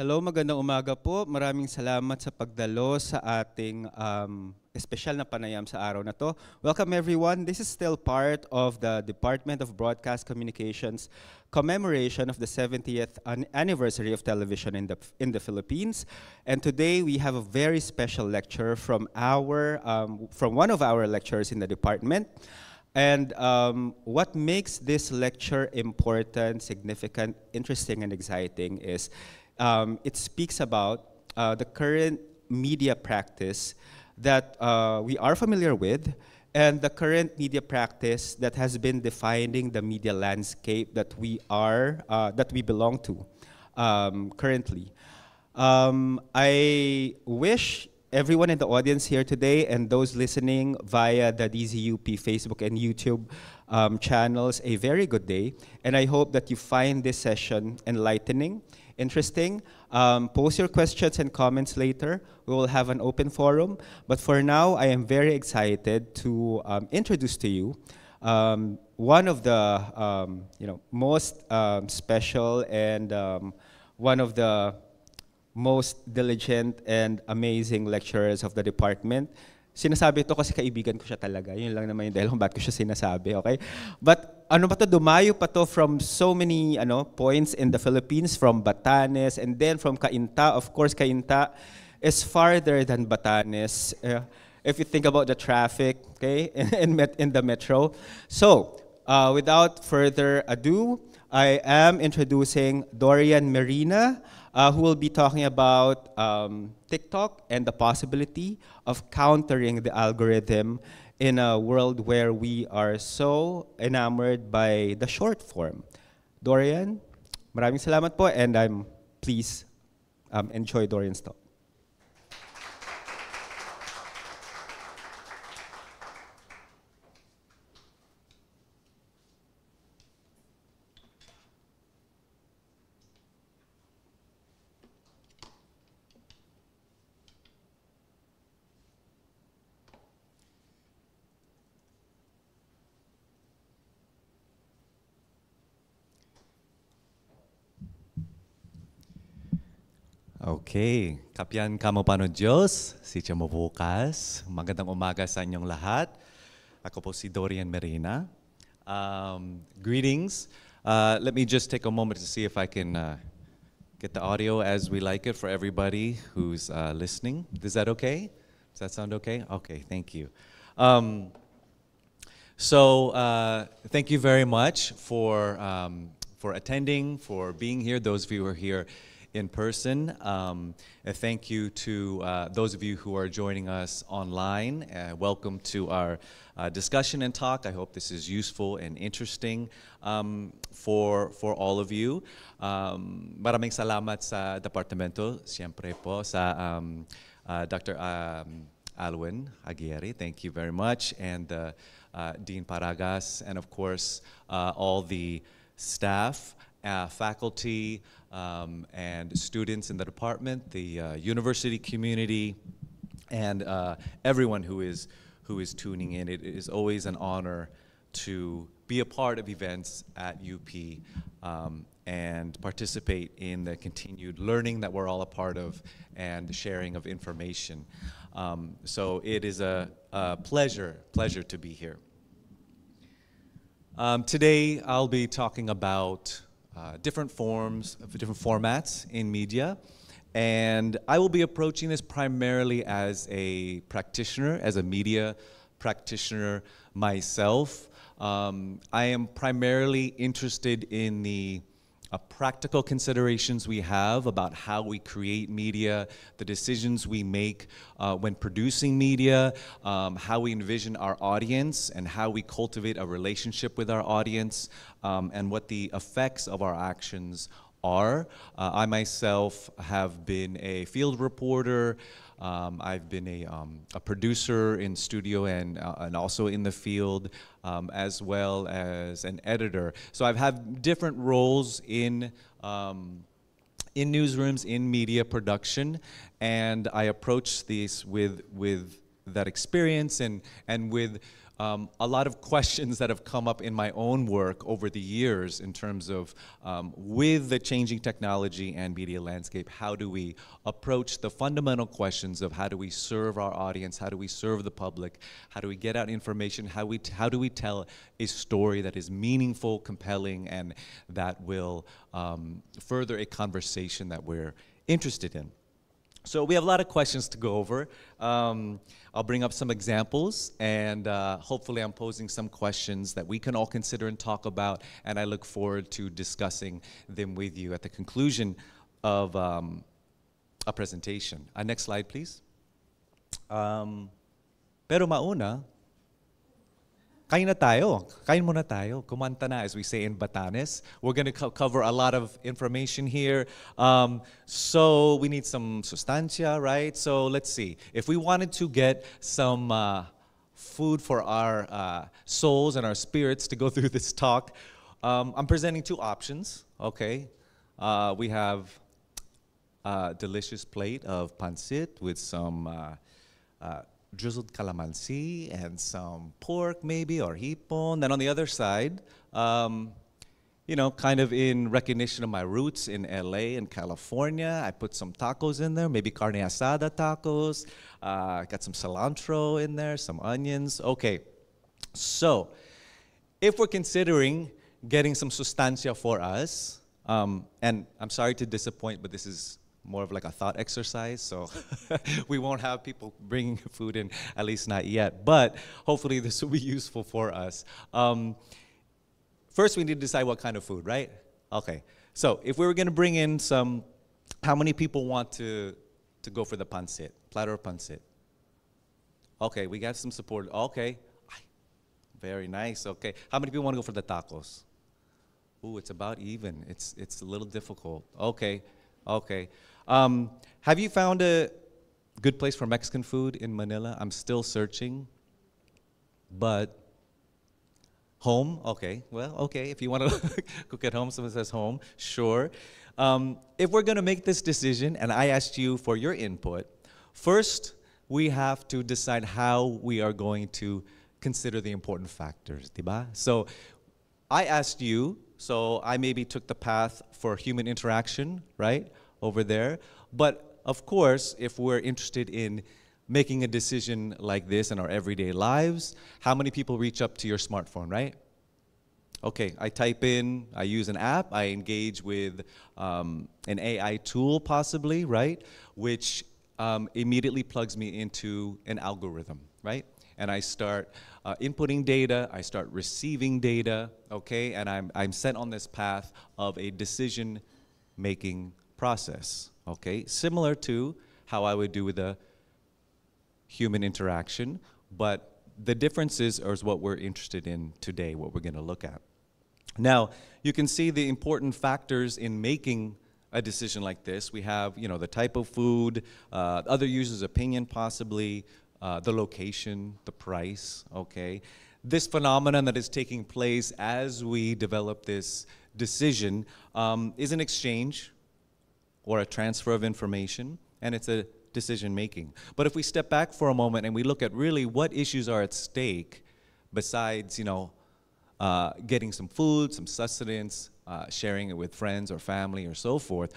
Hello, magandang umaga po. Maraming salamat sa pagdalo sa ating um, espesyal na panayam sa araw na to. Welcome everyone. This is still part of the Department of Broadcast Communications commemoration of the 70th an- anniversary of television in the, in the Philippines. And today we have a very special lecture from our um, from one of our lecturers in the department. And um, what makes this lecture important, significant, interesting, and exciting is um, it speaks about uh, the current media practice that uh, we are familiar with and the current media practice that has been defining the media landscape that we are, uh, that we belong to um, currently. Um, I wish everyone in the audience here today and those listening via the DZUP Facebook and YouTube um, channels a very good day. And I hope that you find this session enlightening, interesting. Um, post your questions and comments later. We will have an open forum. But for now, I am very excited to um, introduce to you um, one of the um, you know most um, special and um, one of the most diligent and amazing lecturers of the department. Sinasabi to kasi kaibigan ko siya talaga. Yun lang naman yung dahil kung bakit ko siya sinasabi, okay? But ano pa to, dumayo pa to from so many ano points in the Philippines, from Batanes, and then from Cainta. Of course, Cainta is farther than Batanes. Uh, if you think about the traffic, okay, in, met- in the metro. So, uh, without further ado, I am introducing Dorian Merina, uh, who will be talking about um, TikTok and the possibility of countering the algorithm in a world where we are so enamored by the short form. Dorian, maraming salamat po, and I'm please um, enjoy Dorian's talk. Okay, Kapyan Kamopano Diyos, si Chamo Bukas. Magandang umaga sa inyong lahat. Ako po si Dorian Merina. Um, greetings. Uh, let me just take a moment to see if I can uh, get the audio as we like it for everybody who's uh, listening. Is that okay? Does that sound okay? Okay, thank you. Um, so uh, thank you very much for, um, for attending, for being here, those of you who are here in person. Um, thank you to uh, those of you who are joining us online. Uh, welcome to our uh, discussion and talk. I hope this is useful and interesting um, for, for all of you. Um, maraming salamat sa departamento, siyempre po, sa um, uh, Dr. Um, Alwin Aguirre. Thank you very much. And uh, uh, Dean Paragas, and of course, uh, all the staff, uh, faculty, um, and students in the department, the uh, university community, and uh, everyone who is, who is tuning in. It is always an honor to be a part of events at UP um, and participate in the continued learning that we're all a part of and the sharing of information. Um, so it is a, a pleasure, pleasure to be here. Um, today, I'll be talking about uh, different forms, different formats in media. And I will be approaching this primarily as a practitioner, as a media practitioner myself. Um, I am primarily interested in the uh, practical considerations we have about how we create media, the decisions we make uh, when producing media, um, how we envision our audience, and how we cultivate a relationship with our audience, um, and what the effects of our actions are. Uh, I myself have been a field reporter. Um, I've been a, um, a producer in studio and, uh, and also in the field, um, as well as an editor. So I've had different roles in, um, in newsrooms, in media production, and I approach this with, with that experience and, and with um, a lot of questions that have come up in my own work over the years in terms of um, with the changing technology and media landscape, how do we approach the fundamental questions of how do we serve our audience, how do we serve the public, how do we get out information, how, we how do we tell a story that is meaningful, compelling, and that will um, further a conversation that we're interested in. So we have a lot of questions to go over. Um, I'll bring up some examples, and uh, hopefully I'm posing some questions that we can all consider and talk about, and I look forward to discussing them with you at the conclusion of um, a presentation. Uh, next slide, please. Um, pero mauna, Kain na tayo. Kain muna tayo. Kumanta na, as we say in Batanes. We're going to co cover a lot of information here. Um, so we need some sustancia, right? So let's see. If we wanted to get some uh, food for our uh, souls and our spirits to go through this talk, um, I'm presenting two options, okay? Uh, we have a delicious plate of pancit with some uh, uh, drizzled calamansi and some pork maybe or hipon. Then on the other side, um, you know, kind of in recognition of my roots in LA and California, I put some tacos in there, maybe carne asada tacos. Uh, got some cilantro in there, some onions. Okay, so if we're considering getting some sustancia for us, um, and I'm sorry to disappoint, but this is more of like a thought exercise. So we won't have people bringing food in, at least not yet. But hopefully this will be useful for us. Um, first, we need to decide what kind of food, right? Okay. So if we were going to bring in some, how many people want to, to go for the pancit, platter of pancit? Okay, we got some support. Okay. Very nice. Okay. How many people want to go for the tacos? Ooh, it's about even. It's, it's a little difficult. Okay. Okay. Um, have you found a good place for Mexican food in Manila? I'm still searching, but home, okay. Well, okay, if you want to cook at home, someone says home, sure. Um, if we're going to make this decision, and I asked you for your input, first we have to decide how we are going to consider the important factors, diba? So I asked you, so I maybe took the path for human interaction, right? Over there. But of course, if we're interested in making a decision like this in our everyday lives, how many people reach up to your smartphone, right? Okay, I type in, I use an app, I engage with um, an AI tool possibly, right? Which um, immediately plugs me into an algorithm, right? And I start uh, inputting data, I start receiving data, okay? And I'm, I'm sent on this path of a decision making process, okay? Similar to how I would do with a human interaction, but the differences is what we're interested in today, what we're going to look at. Now, you can see the important factors in making a decision like this. We have, you know, the type of food, uh, other users' opinion possibly, uh, the location, the price, okay? This phenomenon that is taking place as we develop this decision um, is an exchange or a transfer of information, and it's a decision making. But if we step back for a moment and we look at really what issues are at stake besides, you know, uh, getting some food, some sustenance, uh, sharing it with friends or family or so forth,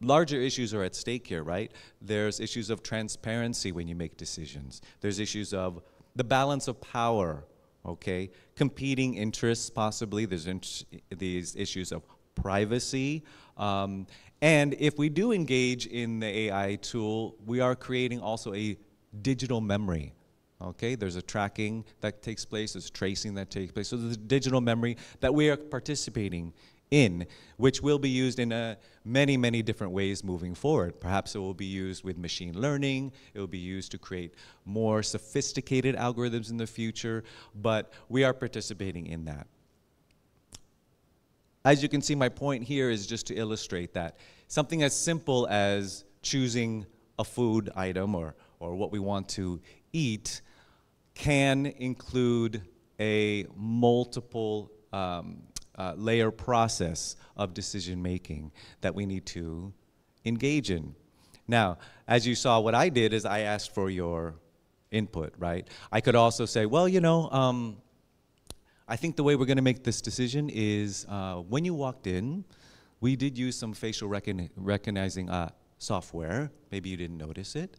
larger issues are at stake here, right? There's issues of transparency when you make decisions. There's issues of the balance of power, okay? Competing interests, possibly. There's these issues of privacy. Um, and if we do engage in the AI tool, we are creating also a digital memory. Okay, there's a tracking that takes place, there's tracing that takes place. So there's a digital memory that we are participating in, which will be used in a, many, many different ways moving forward. Perhaps it will be used with machine learning, it will be used to create more sophisticated algorithms in the future, but we are participating in that. As you can see, my point here is just to illustrate that. Something as simple as choosing a food item or, or what we want to eat can include a multiple um, uh, layer process of decision making that we need to engage in. Now, as you saw, what I did is I asked for your input, right? I could also say, well, you know, um, I think the way we're going to make this decision is uh, when you walked in, we did use some facial recogni- recognizing uh, software. Maybe you didn't notice it,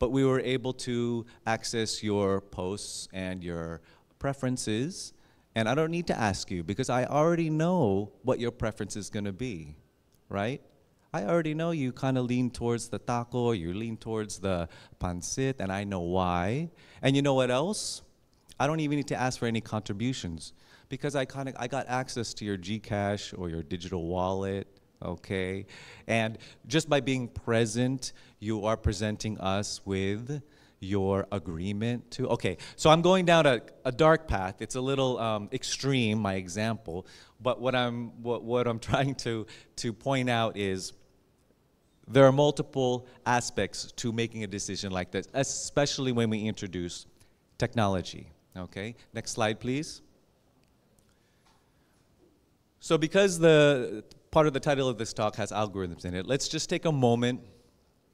but we were able to access your posts and your preferences. And I don't need to ask you because I already know what your preference is going to be, right? I already know you kind of lean towards the taco, you lean towards the pancit, and I know why. And you know what else? I don't even need to ask for any contributions because I kind of I got access to your Gcash or your digital wallet, okay? And just by being present, you are presenting us with your agreement to okay so i'm going down a, a dark path it's a little um, extreme my example but what i'm what, what i'm trying to to point out is there are multiple aspects to making a decision like this especially when we introduce technology Okay, next slide, please. So, because the part of the title of this talk has algorithms in it, let's just take a moment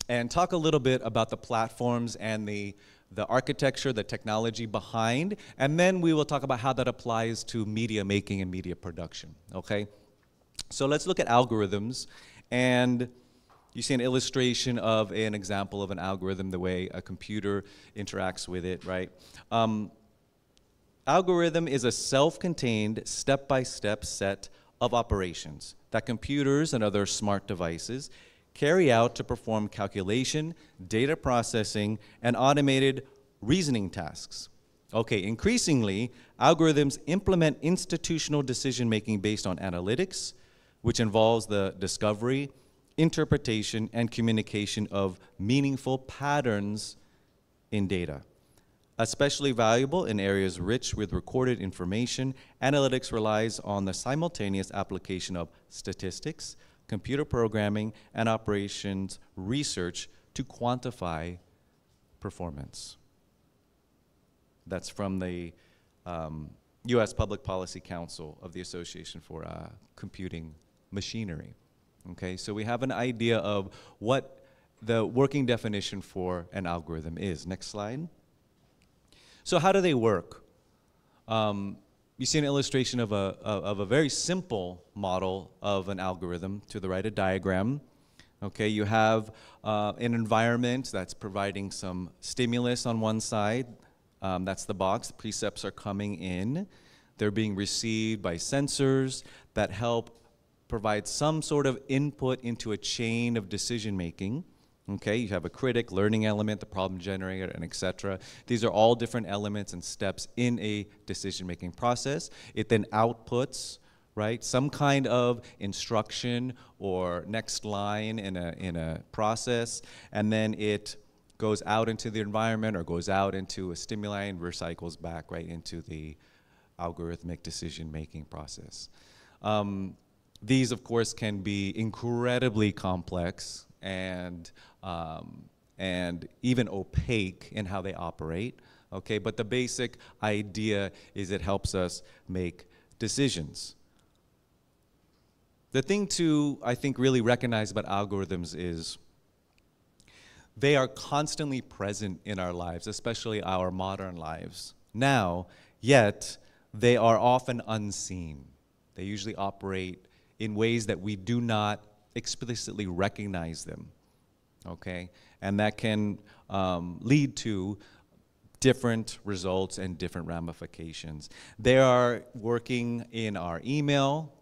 and talk a little bit about the platforms and the, the architecture, the technology behind, and then we will talk about how that applies to media making and media production. Okay? So, let's look at algorithms and you see an illustration of an example of an algorithm, the way a computer interacts with it, right? Um, Algorithm is a self-contained, step-by-step set of operations that computers and other smart devices carry out to perform calculation, data processing, and automated reasoning tasks. Okay, increasingly, algorithms implement institutional decision making based on analytics, which involves the discovery, interpretation, and communication of meaningful patterns in data. Especially valuable in areas rich with recorded information, analytics relies on the simultaneous application of statistics, computer programming, and operations research to quantify performance. That's from the um, US Public Policy Council of the Association for uh, Computing Machinery. Okay, so we have an idea of what the working definition for an algorithm is. Next slide. So how do they work? Um, you see an illustration of a, of a very simple model of an algorithm. To the right, a diagram. Okay, you have uh, an environment that's providing some stimulus on one side. Um, that's the box. The precepts are coming in. They're being received by sensors that help provide some sort of input into a chain of decision making. Okay, you have a critic, learning element, the problem generator, and etc. These are all different elements and steps in a decision-making process. It then outputs, right, some kind of instruction or next line in a, in a process, and then it goes out into the environment or goes out into a stimuli and recycles back right into the algorithmic decision-making process. Um, these, of course, can be incredibly complex and, um, and even opaque in how they operate. Okay, but the basic idea is it helps us make decisions. The thing to, I think, really recognize about algorithms is they are constantly present in our lives, especially our modern lives now, yet they are often unseen. They usually operate in ways that we do not explicitly recognize them, okay? And that can um, lead to different results and different ramifications. They are working in our email,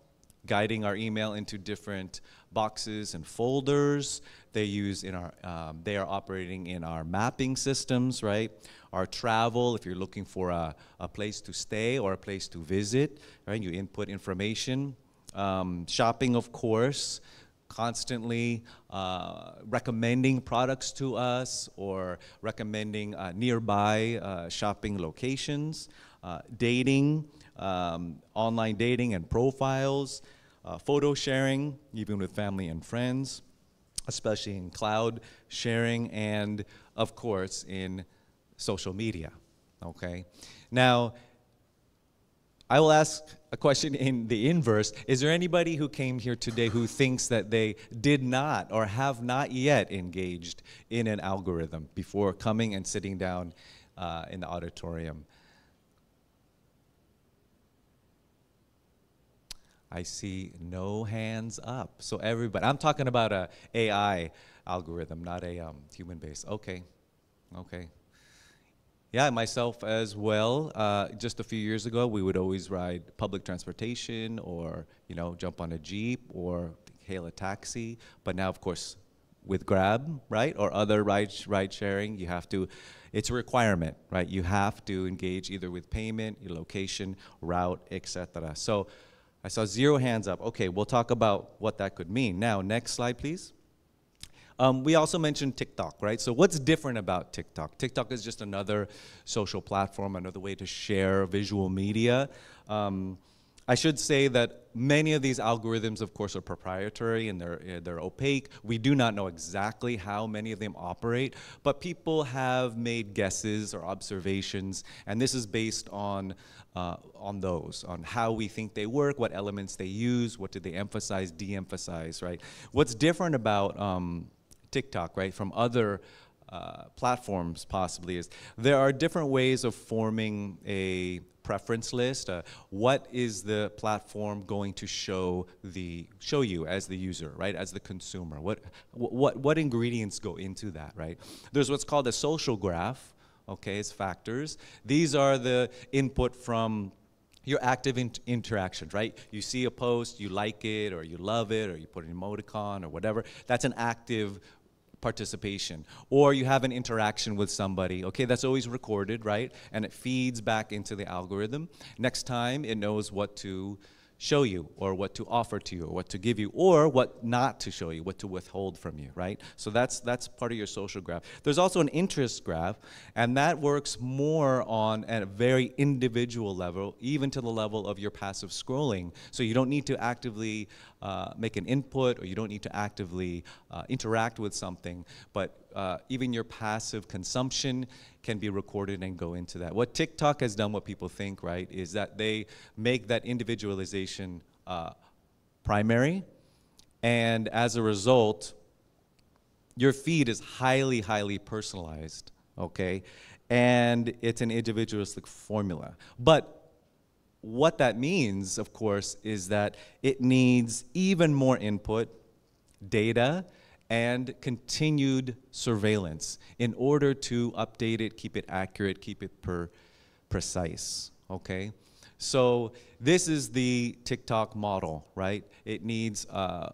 guiding our email into different boxes and folders. They use in our, um, they are operating in our mapping systems, right? Our travel, if you're looking for a, a place to stay or a place to visit, right? You input information. Um, shopping, of course, constantly uh, recommending products to us or recommending uh, nearby uh, shopping locations, uh, dating, um, online dating and profiles, uh, photo sharing, even with family and friends, especially in cloud sharing, and of course in social media. Okay? Now, I will ask a question in the inverse. Is there anybody who came here today who thinks that they did not or have not yet engaged in an algorithm before coming and sitting down uh, in the auditorium. I see no hands up. So everybody, I'm talking about a AI algorithm, not a um, human base. Okay, okay. Yeah, myself as well. Uh, just a few years ago, we would always ride public transportation or, you know, jump on a Jeep or hail a taxi. But now, of course, with Grab, right, or other ride, ride sharing, you have to, it's a requirement, right? You have to engage either with payment, your location, route, etc. So I saw zero hands up. Okay, we'll talk about what that could mean. Now, next slide, please. Um, we also mentioned TikTok, right? So what's different about TikTok? TikTok is just another social platform, another way to share visual media. Um, I should say that many of these algorithms, of course, are proprietary and they're, eh, they're opaque. We do not know exactly how many of them operate, but people have made guesses or observations, and this is based on, uh, on those, on how we think they work, what elements they use, what do they emphasize, de-emphasize, right? What's different about um, TikTok, right, from other uh, platforms possibly is there are different ways of forming a preference list. Uh, what is the platform going to show the show you as the user, right? As the consumer, what what what ingredients go into that, right? There's what's called a social graph. Okay, it's factors. These are the input from your active in interactions, right? You see a post, you like it, or you love it, or you put an emoticon, or whatever. That's an active participation. Or you have an interaction with somebody, okay, that's always recorded, right? And it feeds back into the algorithm. Next time, it knows what to show you or what to offer to you or what to give you or what not to show you what to withhold from you right so that's that's part of your social graph there's also an interest graph and that works more on a very individual level even to the level of your passive scrolling so you don't need to actively uh, make an input or you don't need to actively uh, interact with something but uh, even your passive consumption can be recorded and go into that. What TikTok has done, what people think, right, is that they make that individualization uh, primary, and as a result, your feed is highly, highly personalized, okay? And it's an individualistic formula. But what that means, of course, is that it needs even more input, data, and continued surveillance in order to update it, keep it accurate, keep it per precise, okay? So this is the TikTok model, right? It needs uh,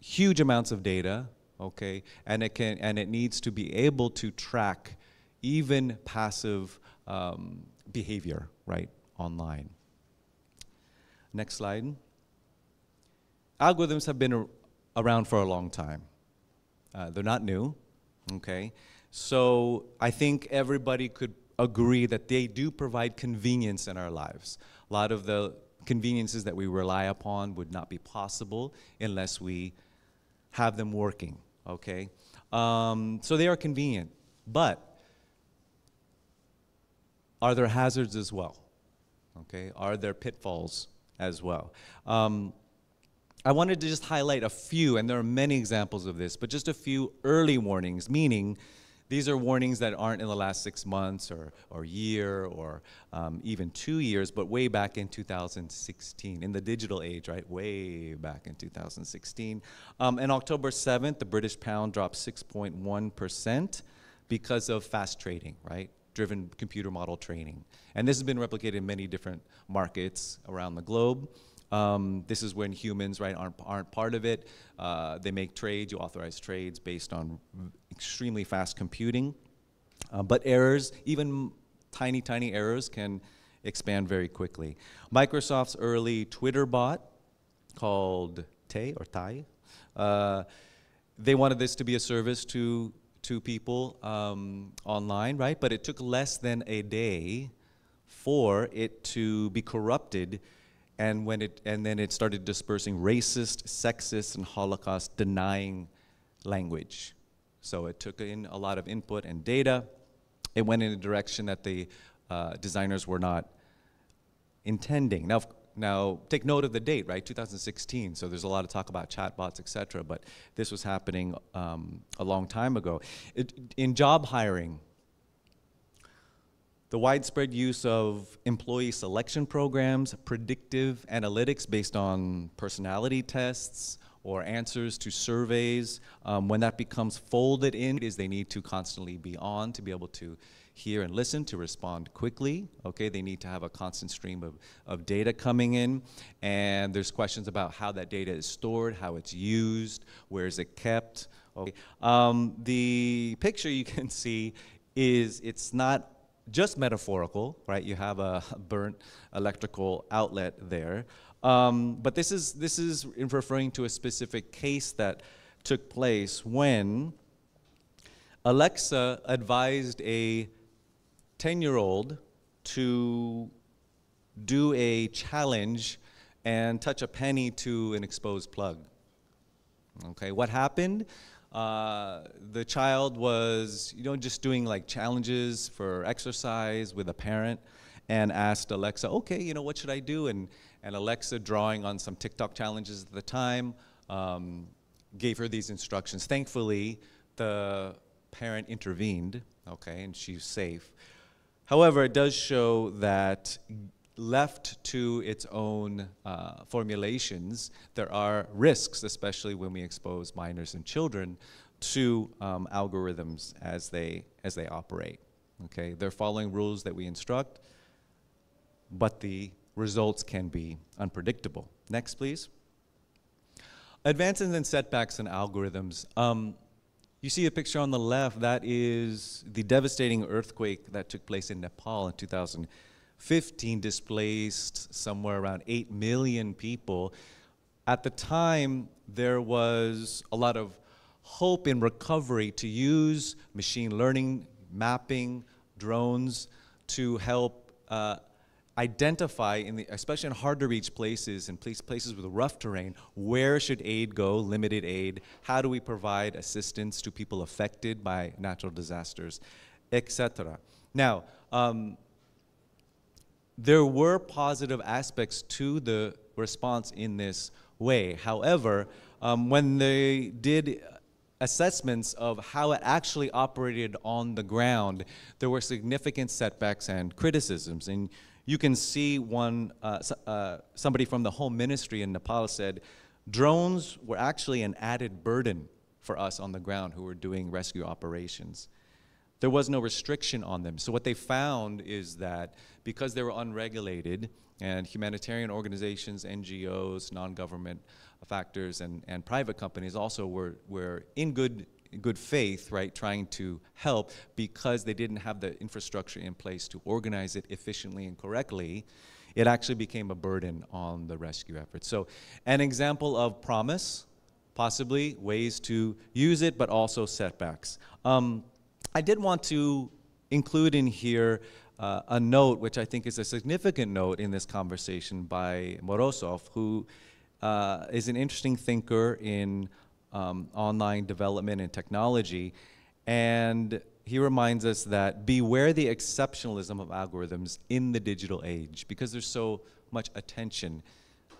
huge amounts of data, okay? And it, can, and it needs to be able to track even passive um, behavior, right, online. Next slide. Algorithms have been around for a long time. Uh, they're not new, okay? So I think everybody could agree that they do provide convenience in our lives. A lot of the conveniences that we rely upon would not be possible unless we have them working, okay? Um, so they are convenient, but are there hazards as well? Okay, are there pitfalls as well? Um, I wanted to just highlight a few, and there are many examples of this, but just a few early warnings, meaning these are warnings that aren't in the last six months or, or year or um, even two years, but way back in 2016, in the digital age, right? Way back in 2016. Um, and October 7th, the British pound dropped 6.1% because of fast trading, right? Driven computer model training. And this has been replicated in many different markets around the globe. Um, this is when humans, right, aren't, aren't part of it. Uh, they make trades, you authorize trades based on extremely fast computing. Uh, but errors, even tiny, tiny errors, can expand very quickly. Microsoft's early Twitter bot called Tay or Tai, uh, they wanted this to be a service to, to people um, online, right? But it took less than a day for it to be corrupted and when it and then it started dispersing racist, sexist, and Holocaust denying language. So it took in a lot of input and data. It went in a direction that the uh, designers were not intending. Now, now take note of the date, right? 2016. So there's a lot of talk about chatbots, et cetera, but this was happening um, a long time ago. It, in job hiring, the widespread use of employee selection programs, predictive analytics based on personality tests or answers to surveys, um, when that becomes folded in, is they need to constantly be on to be able to hear and listen, to respond quickly. Okay, they need to have a constant stream of, of data coming in. And there's questions about how that data is stored, how it's used, where is it kept. Okay. Um, the picture you can see is it's not just metaphorical, right? You have a burnt electrical outlet there. Um, but this is, this is referring to a specific case that took place when Alexa advised a 10 year old to do a challenge and touch a penny to an exposed plug. Okay, what happened? Uh, the child was, you know, just doing like challenges for exercise with a parent and asked Alexa, okay, you know, what should I do? And, and Alexa, drawing on some TikTok challenges at the time, um, gave her these instructions. Thankfully, the parent intervened, okay, and she's safe. However, it does show that left to its own uh, formulations, there are risks, especially when we expose minors and children to um, algorithms as they, as they operate. Okay, they're following rules that we instruct, but the results can be unpredictable. Next, please. Advances and setbacks in algorithms. Um, you see a picture on the left, that is the devastating earthquake that took place in Nepal in 2015, displaced somewhere around 8 million people. At the time, there was a lot of hope in recovery to use machine learning, mapping, drones to help uh, identify, in the, especially in hard to reach places and place, places with rough terrain, where should aid go, limited aid, how do we provide assistance to people affected by natural disasters, etc. Now, um, there were positive aspects to the response in this way. However, um, when they did assessments of how it actually operated on the ground, there were significant setbacks and criticisms. And you can see one, uh, uh, somebody from the Home Ministry in Nepal said, drones were actually an added burden for us on the ground who were doing rescue operations there was no restriction on them. So what they found is that because they were unregulated and humanitarian organizations, NGOs, non-government factors, and, and private companies also were, were in good, good faith, right, trying to help because they didn't have the infrastructure in place to organize it efficiently and correctly, it actually became a burden on the rescue effort. So an example of promise, possibly ways to use it, but also setbacks. Um, I did want to include in here uh, a note, which I think is a significant note in this conversation by Morozov, who uh, is an interesting thinker in um, online development and technology. And he reminds us that beware the exceptionalism of algorithms in the digital age because there's so much attention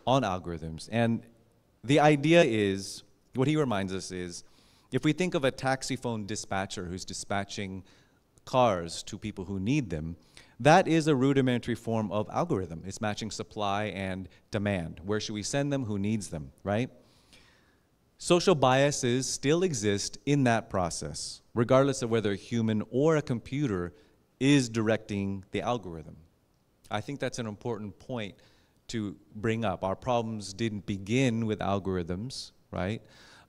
on algorithms. And the idea is, what he reminds us is, if we think of a taxi phone dispatcher who's dispatching cars to people who need them, that is a rudimentary form of algorithm. It's matching supply and demand. Where should we send them? Who needs them, right? Social biases still exist in that process, regardless of whether a human or a computer is directing the algorithm. I think that's an important point to bring up. Our problems didn't begin with algorithms, right?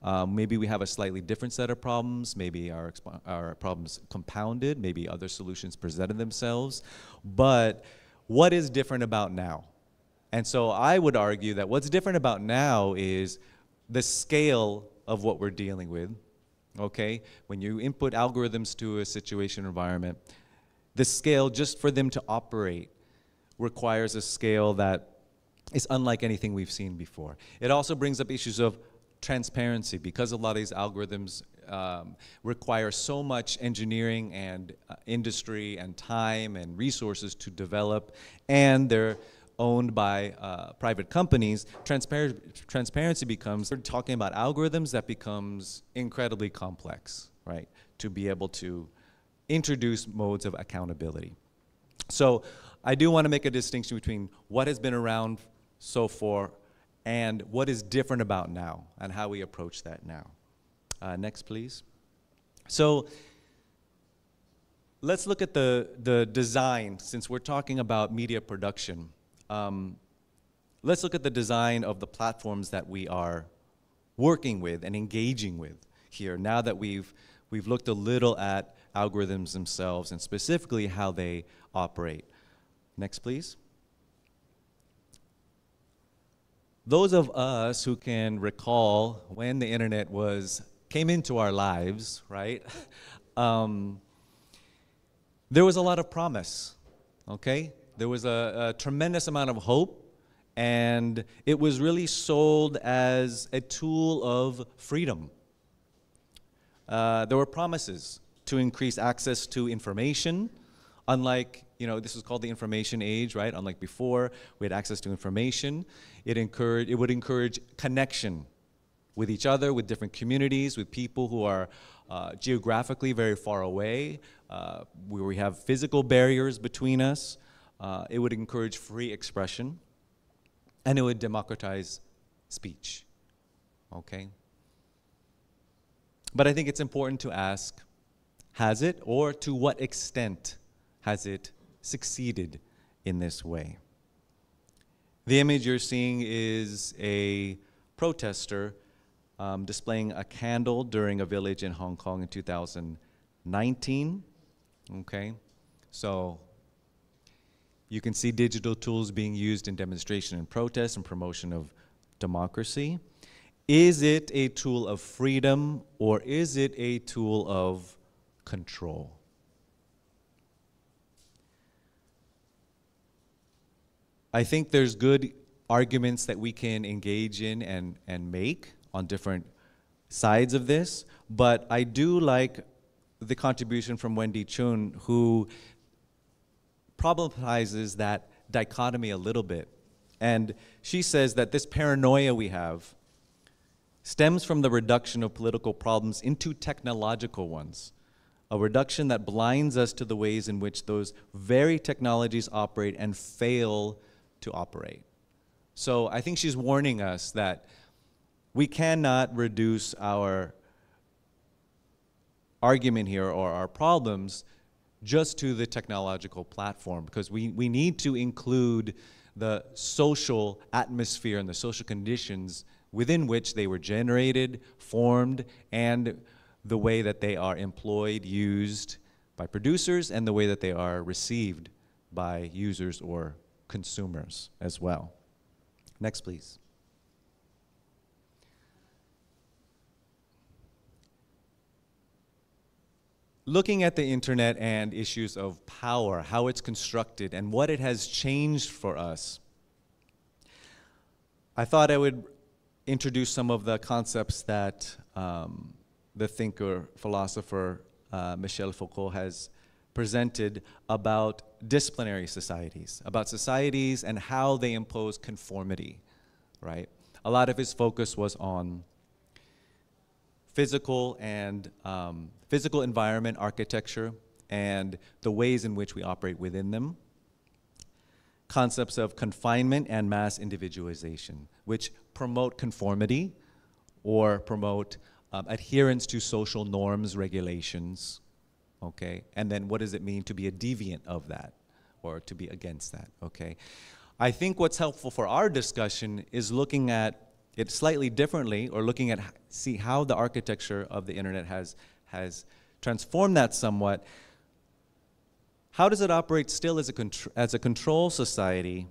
Um, maybe we have a slightly different set of problems. Maybe our, our problems compounded. Maybe other solutions presented themselves. But what is different about now? And so I would argue that what's different about now is the scale of what we're dealing with. Okay? When you input algorithms to a situation environment, the scale just for them to operate requires a scale that is unlike anything we've seen before. It also brings up issues of transparency because a lot of these algorithms um, require so much engineering and uh, industry and time and resources to develop, and they're owned by uh, private companies, transpar transparency becomes, we're talking about algorithms that becomes incredibly complex, right, to be able to introduce modes of accountability. So I do want to make a distinction between what has been around so far and what is different about now and how we approach that now. Uh, next, please. So let's look at the, the design, since we're talking about media production. Um, let's look at the design of the platforms that we are working with and engaging with here now that we've, we've looked a little at algorithms themselves and specifically how they operate. Next, please. Those of us who can recall when the internet was came into our lives, right? Um, there was a lot of promise, okay? There was a, a tremendous amount of hope, and it was really sold as a tool of freedom. Uh, there were promises to increase access to information, unlike you know this was called the information age right? Unlike before we had access to information. It encouraged it would encourage connection with each other with different communities with people who are uh, geographically very far away. Uh, where we have physical barriers between us uh, it would encourage free expression and it would democratize speech okay but i think it's important to ask has it or to what extent has it succeeded in this way. The image you're seeing is a protester um, displaying a candle during a village in Hong Kong in 2019. Okay, so you can see digital tools being used in demonstration and protest and promotion of democracy. Is it a tool of freedom or is it a tool of control? I think there's good arguments that we can engage in and, and make on different sides of this, but I do like the contribution from Wendy Chun, who problematizes that dichotomy a little bit. And she says that this paranoia we have stems from the reduction of political problems into technological ones, a reduction that blinds us to the ways in which those very technologies operate and fail to operate. So I think she's warning us that we cannot reduce our argument here or our problems just to the technological platform because we, we need to include the social atmosphere and the social conditions within which they were generated, formed, and the way that they are employed, used by producers, and the way that they are received by users or consumers as well. Next, please. Looking at the internet and issues of power, how it's constructed, and what it has changed for us, I thought I would introduce some of the concepts that um, the thinker, philosopher uh, Michel Foucault has presented about disciplinary societies, about societies and how they impose conformity, right? A lot of his focus was on physical and um, physical environment architecture and the ways in which we operate within them. Concepts of confinement and mass individualization, which promote conformity or promote um, adherence to social norms, regulations, okay? And then what does it mean to be a deviant of that or to be against that, okay? I think what's helpful for our discussion is looking at it slightly differently or looking at see how the architecture of the internet has has transformed that somewhat. How does it operate still as a as a control society,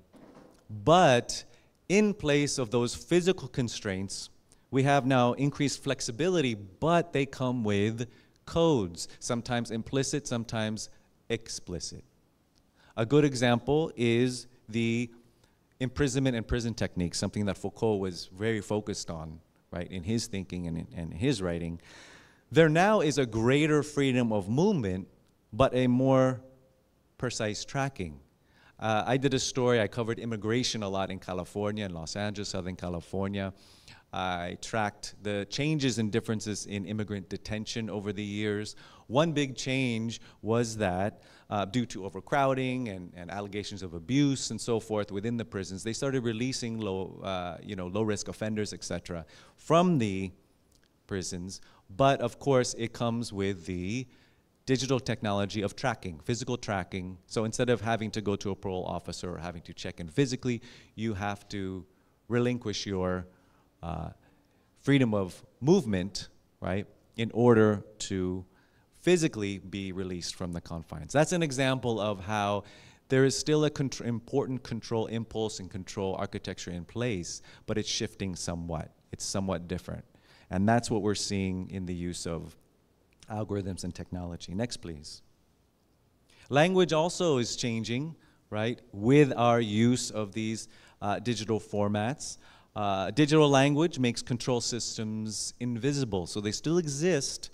but in place of those physical constraints, we have now increased flexibility, but they come with codes, sometimes implicit, sometimes explicit. A good example is the imprisonment and prison techniques, something that Foucault was very focused on, right, in his thinking and in, his writing. There now is a greater freedom of movement, but a more precise tracking. Uh, I did a story, I covered immigration a lot in California, in Los Angeles, Southern California. I tracked the changes and differences in immigrant detention over the years. One big change was that uh, due to overcrowding and, and allegations of abuse and so forth within the prisons, they started releasing low, uh, you know, low-risk offenders, etc., from the prisons. But of course, it comes with the digital technology of tracking, physical tracking. So instead of having to go to a parole officer or having to check in physically, you have to relinquish your uh, freedom of movement, right, in order to physically be released from the confines. That's an example of how there is still an contr important control impulse and control architecture in place, but it's shifting somewhat. It's somewhat different. And that's what we're seeing in the use of algorithms and technology. Next, please. Language also is changing, right, with our use of these uh, digital formats. Uh, digital language makes control systems invisible, so they still exist,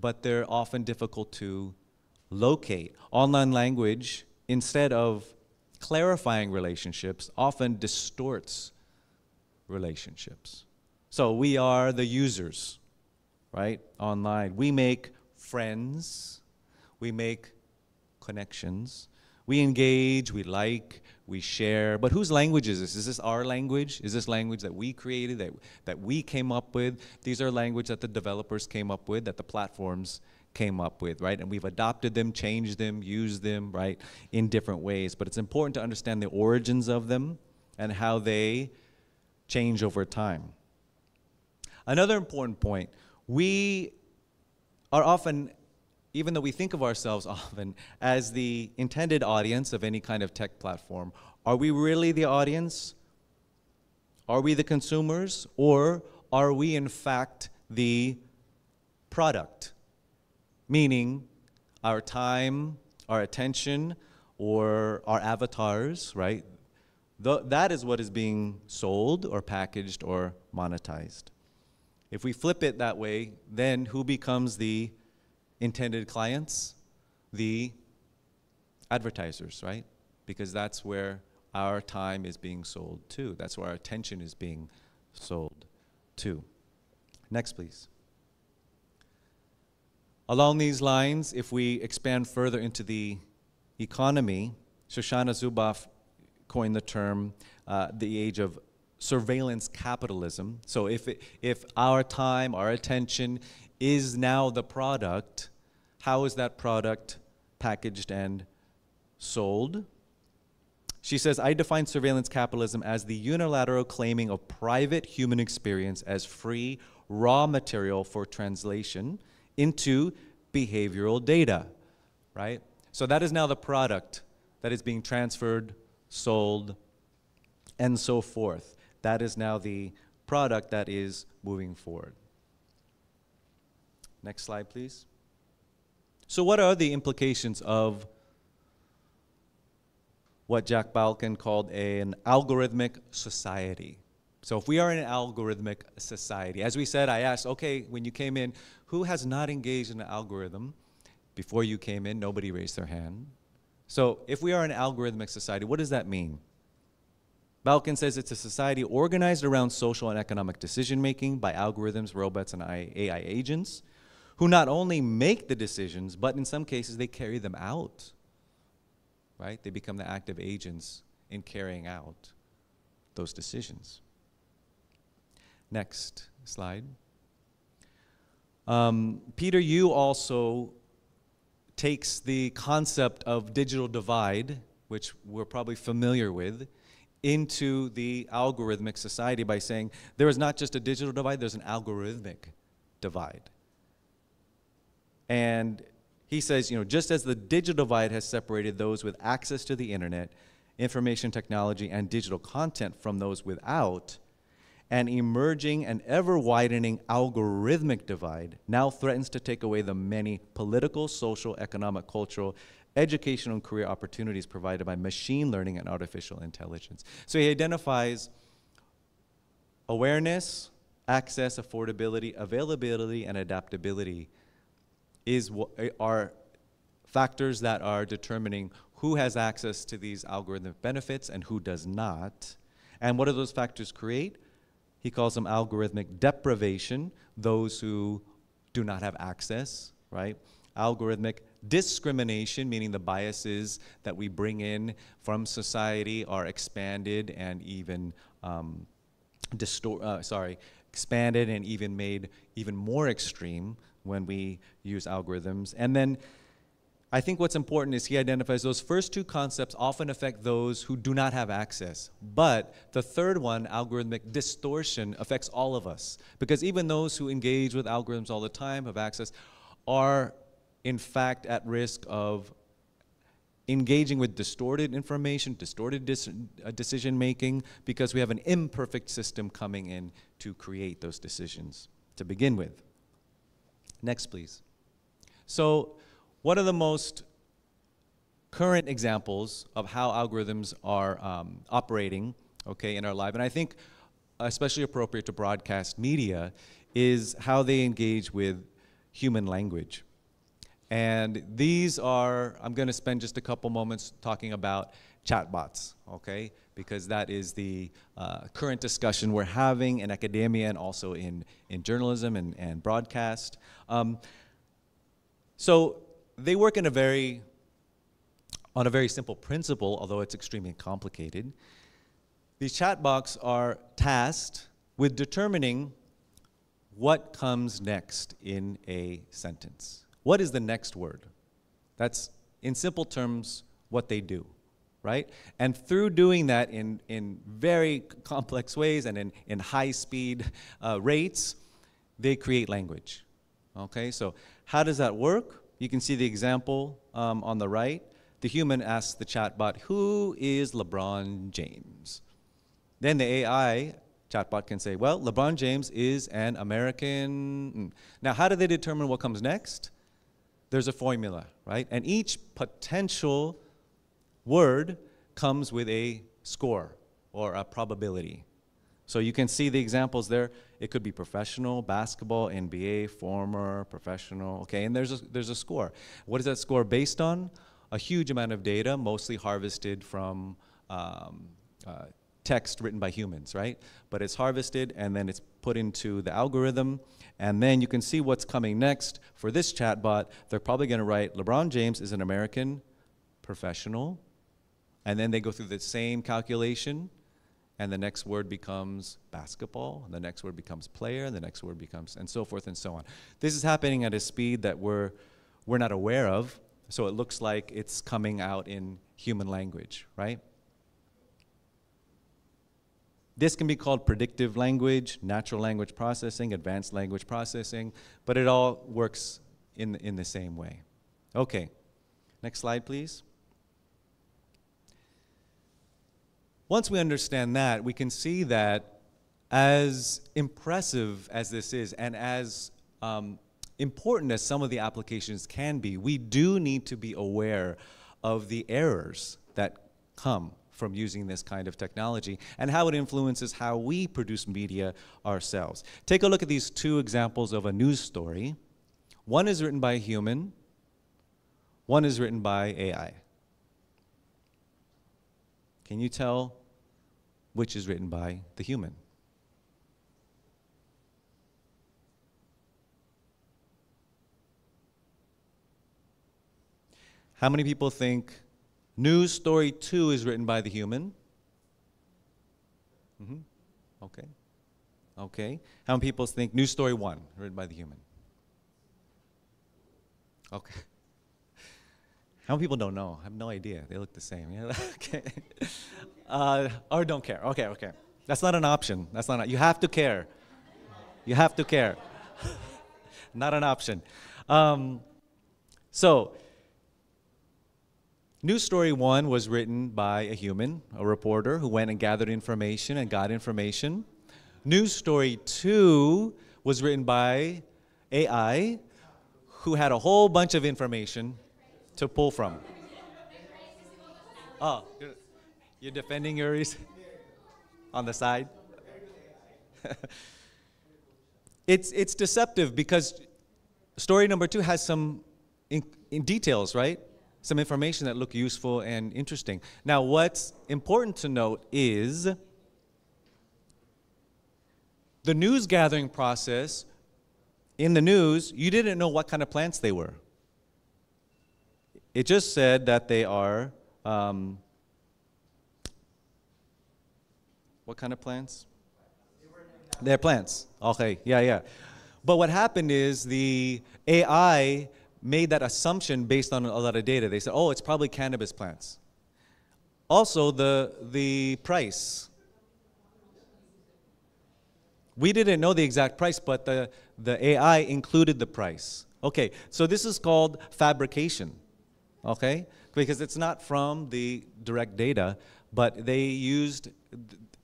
but they're often difficult to locate. Online language, instead of clarifying relationships, often distorts relationships. So we are the users, right, online. We make friends, we make connections, we engage, we like, we share. But whose language is this? Is this our language? Is this language that we created, that, that we came up with? These are language that the developers came up with, that the platforms came up with, right? And we've adopted them, changed them, used them, right, in different ways. But it's important to understand the origins of them and how they change over time. Another important point, we are often even though we think of ourselves often as the intended audience of any kind of tech platform, are we really the audience? Are we the consumers? Or are we, in fact, the product? Meaning, our time, our attention, or our avatars, right? The, that is what is being sold or packaged or monetized. If we flip it that way, then who becomes the intended clients, the advertisers, right? Because that's where our time is being sold to. That's where our attention is being sold to. Next, please. Along these lines, if we expand further into the economy, Shoshana Zuboff coined the term uh, the age of surveillance capitalism. So if, it, if our time, our attention is now the product, how is that product packaged and sold? She says, I define surveillance capitalism as the unilateral claiming of private human experience as free, raw material for translation into behavioral data, right? So that is now the product that is being transferred, sold, and so forth. That is now the product that is moving forward. Next slide, please. So, what are the implications of what Jack Balkin called an algorithmic society? So, if we are in an algorithmic society, as we said, I asked, okay, when you came in, who has not engaged in an algorithm? Before you came in, nobody raised their hand. So, if we are an algorithmic society, what does that mean? Balkin says it's a society organized around social and economic decision making by algorithms, robots, and AI agents who not only make the decisions, but in some cases they carry them out. Right? They become the active agents in carrying out those decisions. Next slide. Um, Peter Yu also takes the concept of digital divide, which we're probably familiar with, into the algorithmic society by saying there is not just a digital divide, there's an algorithmic divide. And he says, you know, just as the digital divide has separated those with access to the internet, information technology, and digital content from those without, an emerging and ever widening algorithmic divide now threatens to take away the many political, social, economic, cultural, educational, and career opportunities provided by machine learning and artificial intelligence. So he identifies awareness, access, affordability, availability, and adaptability is eh, are factors that are determining who has access to these algorithmic benefits and who does not. And what do those factors create? He calls them algorithmic deprivation, those who do not have access, right? Algorithmic discrimination, meaning the biases that we bring in from society are expanded and even um, distor- uh, sorry, expanded and even made even more extreme when we use algorithms. And then I think what's important is he identifies those first two concepts often affect those who do not have access. But the third one, algorithmic distortion, affects all of us. Because even those who engage with algorithms all the time, have access, are in fact at risk of engaging with distorted information, distorted dis- uh, decision making, because we have an imperfect system coming in to create those decisions to begin with. Next, please. So, one of the most current examples of how algorithms are um, operating, okay, in our life, and I think especially appropriate to broadcast media, is how they engage with human language. And these are, I'm going to spend just a couple moments talking about chatbots, okay? Because that is the uh, current discussion we're having in academia and also in, in journalism and, and broadcast. Um, so they work in a very, on a very simple principle, although it's extremely complicated. These chatbots are tasked with determining what comes next in a sentence. What is the next word? That's, in simple terms, what they do, right? And through doing that in, in very complex ways and in, in high speed uh, rates, they create language. Okay, so how does that work? You can see the example um, on the right. The human asks the chatbot, Who is LeBron James? Then the AI chatbot can say, Well, LeBron James is an American. Mm. Now, how do they determine what comes next? there's a formula, right? And each potential word comes with a score or a probability. So you can see the examples there. It could be professional, basketball, NBA, former, professional, okay? And there's a, there's a score. What is that score based on? A huge amount of data, mostly harvested from um, uh, text written by humans, right? But it's harvested and then it's put into the algorithm and then you can see what's coming next for this chatbot. They're probably going to write LeBron James is an American professional. And then they go through the same calculation. And the next word becomes basketball. And the next word becomes player. And the next word becomes, and so forth and so on. This is happening at a speed that we're, we're not aware of. So it looks like it's coming out in human language, right? This can be called predictive language, natural language processing, advanced language processing, but it all works in, in the same way. Okay, next slide, please. Once we understand that, we can see that as impressive as this is and as um, important as some of the applications can be, we do need to be aware of the errors that come from using this kind of technology and how it influences how we produce media ourselves. Take a look at these two examples of a news story. One is written by a human, one is written by AI. Can you tell which is written by the human? How many people think News Story 2 is written by the human. Mm-hmm. Okay. Okay. How many people think News Story 1 written by the human? Okay. How many people don't know? I have no idea. They look the same. Yeah? okay. Uh, or don't care. Okay, okay. That's not an option. That's not. A, you have to care. You have to care. not an option. Um, so News Story 1 was written by a human, a reporter who went and gathered information and got information. News Story 2 was written by AI who had a whole bunch of information to pull from. Oh, you're defending yours on the side? it's, it's deceptive because story number two has some in, in details, right? some information that look useful and interesting. Now, what's important to note is the news gathering process, in the news, you didn't know what kind of plants they were. It just said that they are, um, what kind of plants? They're plants. Okay, yeah, yeah. But what happened is the AI made that assumption based on a lot of data. They said, oh, it's probably cannabis plants. Also, the, the price. We didn't know the exact price, but the, the AI included the price. Okay, so this is called fabrication, okay? Because it's not from the direct data, but they used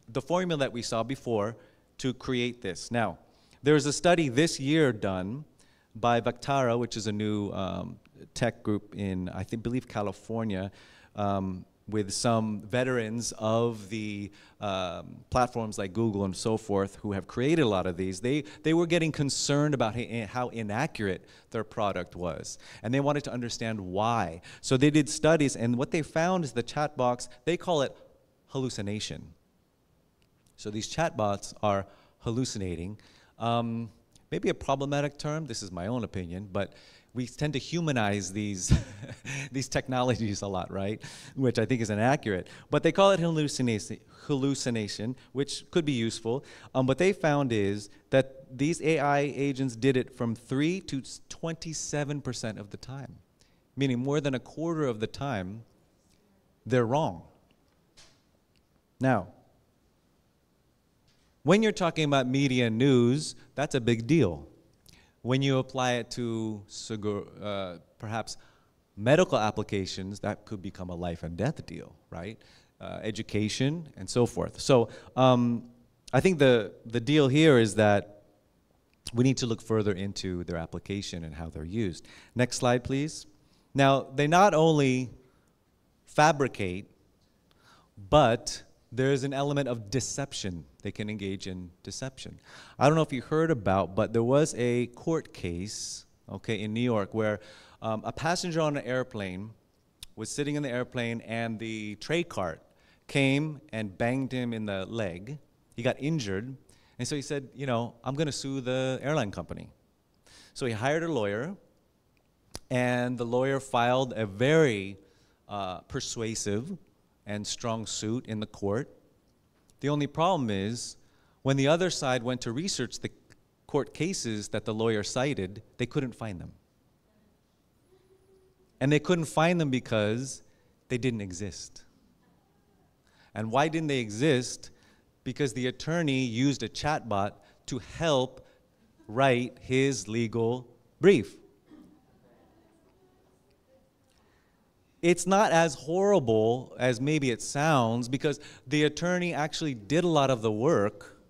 the formula that we saw before to create this. Now, there's a study this year done by Vectara, which is a new um, tech group in, I think, believe California, um, with some veterans of the um, platforms like Google and so forth who have created a lot of these, they, they were getting concerned about how inaccurate their product was. And they wanted to understand why. So they did studies, and what they found is the chat box, they call it hallucination. So these chatbots are hallucinating. Um, maybe a problematic term, this is my own opinion, but we tend to humanize these, these technologies a lot, right? Which I think is inaccurate. But they call it hallucination, hallucination which could be useful. Um, what they found is that these AI agents did it from 3 to 27% of the time, meaning more than a quarter of the time, they're wrong. Now, when you're talking about media news, that's a big deal. When you apply it to uh, perhaps medical applications, that could become a life and death deal, right? Uh, education and so forth. So um, I think the, the deal here is that we need to look further into their application and how they're used. Next slide, please. Now, they not only fabricate, but there's an element of deception. They can engage in deception. I don't know if you heard about, but there was a court case, okay, in New York where um, a passenger on an airplane was sitting in the airplane and the tray cart came and banged him in the leg. He got injured. And so he said, you know, I'm going to sue the airline company. So he hired a lawyer, and the lawyer filed a very uh, persuasive and strong suit in the court. The only problem is when the other side went to research the court cases that the lawyer cited, they couldn't find them. And they couldn't find them because they didn't exist. And why didn't they exist? Because the attorney used a chatbot to help write his legal brief. It's not as horrible as maybe it sounds because the attorney actually did a lot of the work,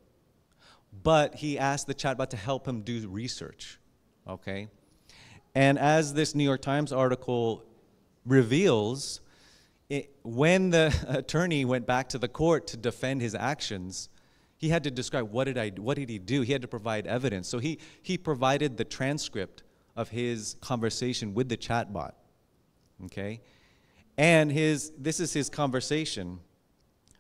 but he asked the chatbot to help him do research. Okay? And as this New York Times article reveals, it, when the attorney went back to the court to defend his actions, he had to describe what did I what did he do? He had to provide evidence. So he he provided the transcript of his conversation with the chatbot. Okay? And his, this is his conversation.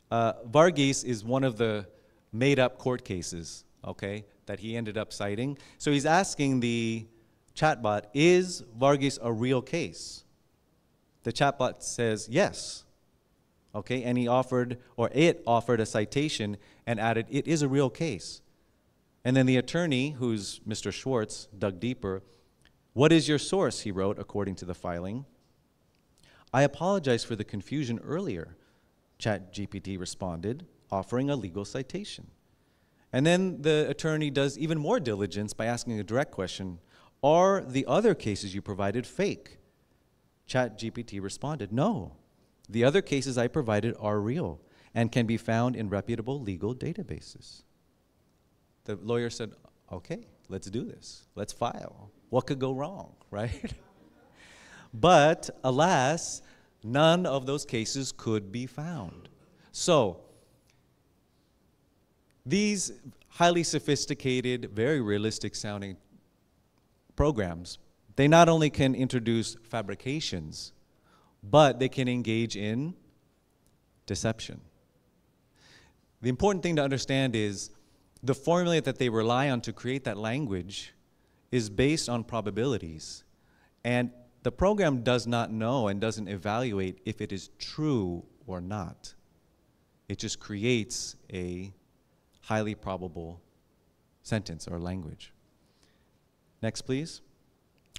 Uh, is one of the made up court cases, okay, that he ended up citing. So he's asking the chatbot, is Varghese a real case? The chatbot says yes. Okay, and he offered, or it offered a citation and added, it is a real case. And then the attorney, who's Mr. Schwartz, dug deeper. What is your source? He wrote, according to the filing. I apologize for the confusion earlier, ChatGPT responded, offering a legal citation. And then the attorney does even more diligence by asking a direct question Are the other cases you provided fake? ChatGPT responded, No. The other cases I provided are real and can be found in reputable legal databases. The lawyer said, Okay, let's do this. Let's file. What could go wrong, right? But alas, none of those cases could be found. So, these highly sophisticated, very realistic sounding programs, they not only can introduce fabrications, but they can engage in deception. The important thing to understand is the formula that they rely on to create that language is based on probabilities. And the program does not know and doesn't evaluate if it is true or not. It just creates a highly probable sentence or language. Next, please.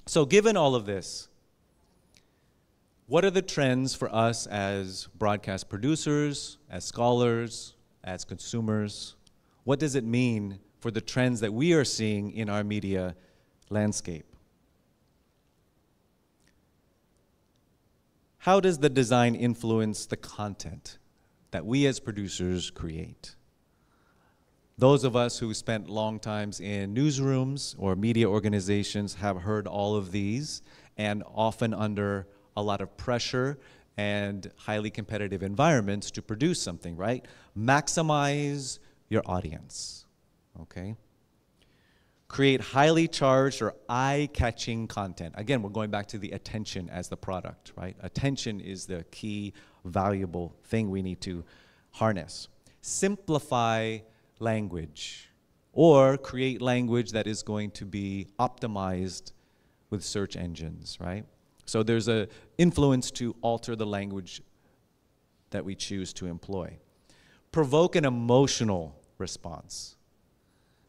So, given all of this, what are the trends for us as broadcast producers, as scholars, as consumers? What does it mean for the trends that we are seeing in our media landscape? How does the design influence the content that we as producers create? Those of us who spent long times in newsrooms or media organizations have heard all of these, and often under a lot of pressure and highly competitive environments to produce something, right? Maximize your audience, okay? Create highly charged or eye catching content. Again, we're going back to the attention as the product, right? Attention is the key valuable thing we need to harness. Simplify language or create language that is going to be optimized with search engines, right? So there's a influence to alter the language that we choose to employ. Provoke an emotional response.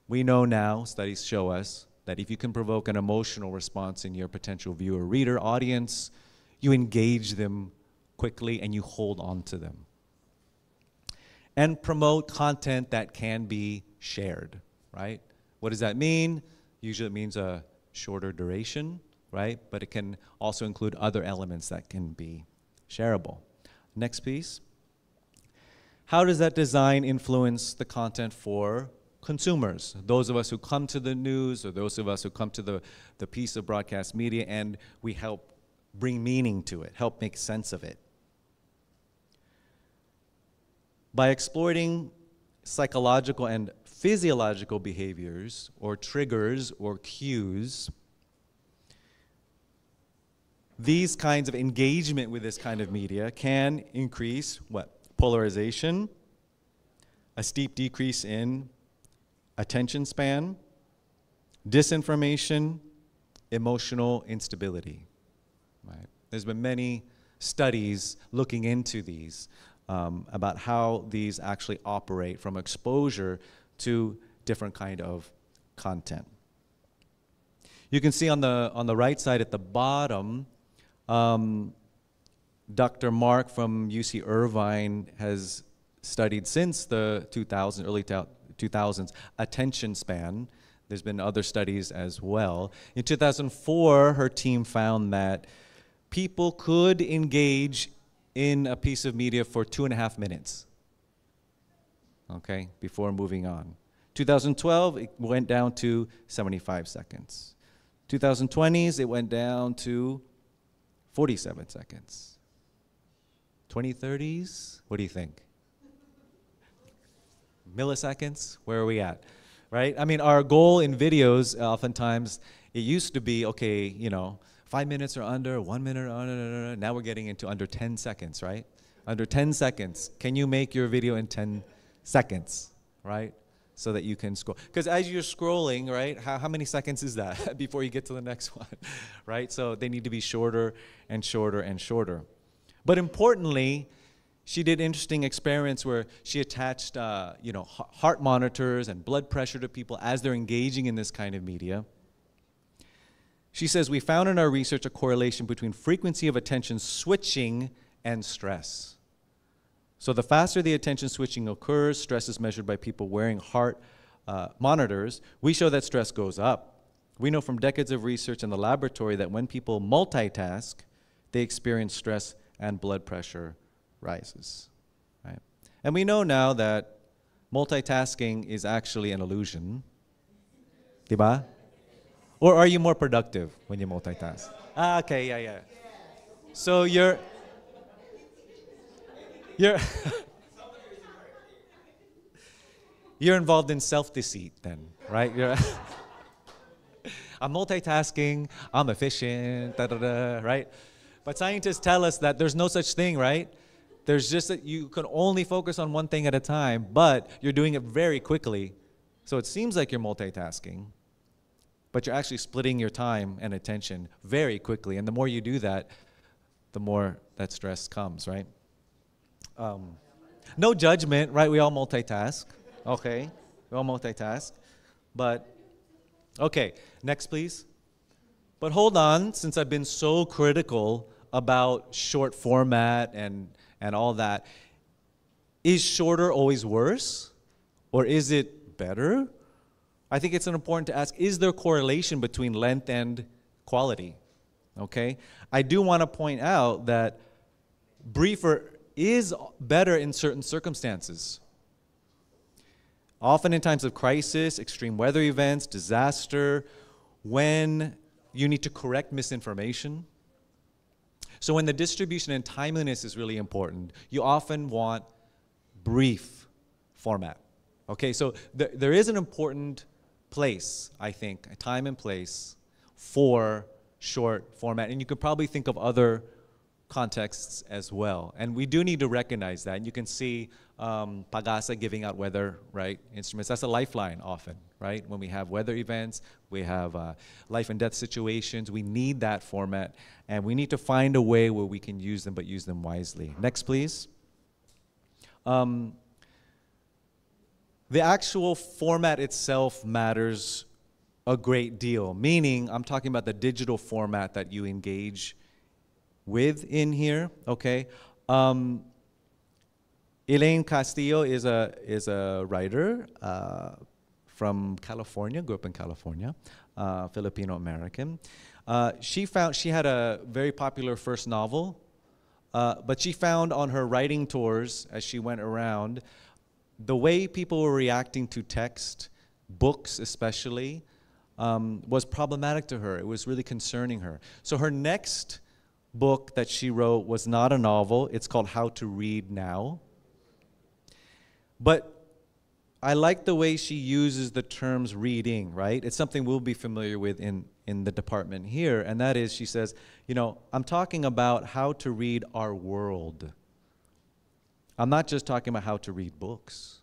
We know now, studies show us, that if you can provoke an emotional response in your potential viewer, reader, audience, you engage them quickly and you hold on to them. And promote content that can be shared, right? What does that mean? Usually it means a shorter duration, right? But it can also include other elements that can be shareable. Next piece. How does that design influence the content for consumers? Those of us who come to the news or those of us who come to the, the piece of broadcast media and we help bring meaning to it, help make sense of it. By exploiting psychological and physiological behaviors or triggers or cues, these kinds of engagement with this kind of media can increase what? Polarization, a steep decrease in attention span, disinformation, emotional instability. Right? There's been many studies looking into these um, about how these actually operate from exposure to different kind of content. You can see on the on the right side at the bottom um, Dr. Mark from UC Irvine has studied since the 2000, early 2000s attention span. There's been other studies as well. In 2004, her team found that people could engage in a piece of media for two and a half minutes, okay, before moving on. 2012, it went down to 75 seconds. 2020s, it went down to 47 seconds. 2030s, what do you think? Milliseconds, where are we at? Right? I mean, our goal in videos, uh, oftentimes, it used to be okay, you know, five minutes or under, one minute or under, now we're getting into under 10 seconds, right? Under 10 seconds. Can you make your video in 10 seconds, right? so that you can scroll. Because as you're scrolling, right, how, how many seconds is that before you get to the next one, right? So they need to be shorter and shorter and shorter. But importantly, she did interesting experiments where she attached, uh, you know, heart monitors and blood pressure to people as they're engaging in this kind of media. She says, we found in our research a correlation between frequency of attention switching and stress. So the faster the attention switching occurs, stress is measured by people wearing heart uh, monitors, we show that stress goes up. We know from decades of research in the laboratory that when people multitask, they experience stress and blood pressure rises. Right? And we know now that multitasking is actually an illusion. Diba? Or are you more productive when you multitask? Ah, okay, yeah, yeah. So you're you're, you're involved in self deceit then, right? You're I'm multitasking, I'm efficient, da, da, da, right? But scientists tell us that there's no such thing, right? There's just that you can only focus on one thing at a time, but you're doing it very quickly So it seems like you're multitasking, but you're actually splitting your time and attention very quickly. And the more you do that, the more that stress comes, right? Um, no judgment, right? We all multitask, okay? We all multitask. But, okay, next, please. But hold on, since I've been so critical about short format and, and all that, is shorter always worse? Or is it better? I think it's important to ask is there correlation between length and quality? Okay? I do want to point out that briefer is better in certain circumstances. Often in times of crisis, extreme weather events, disaster, when you need to correct misinformation. So, when the distribution and timeliness is really important, you often want brief format. Okay, so th- there is an important place, I think, a time and place for short format. And you could probably think of other contexts as well. And we do need to recognize that. And you can see um, Pagasa giving out weather right instruments. That's a lifeline often, right? When we have weather events, we have uh, life and death situations. We need that format, and we need to find a way where we can use them, but use them wisely. Next, please. Um, the actual format itself matters a great deal. Meaning, I'm talking about the digital format that you engage with in here. Okay. Um, Elaine Castillo is a is a writer uh, from California. Grew up in California, uh, Filipino American. Uh, she found she had a very popular first novel, uh, but she found on her writing tours as she went around, the way people were reacting to text, books especially, um, was problematic to her. It was really concerning her. So her next book that she wrote was not a novel. It's called How to Read Now. But I like the way she uses the terms reading, right? It's something we'll be familiar with in, in the department here, and that is she says, you know, I'm talking about how to read our world. I'm not just talking about how to read books.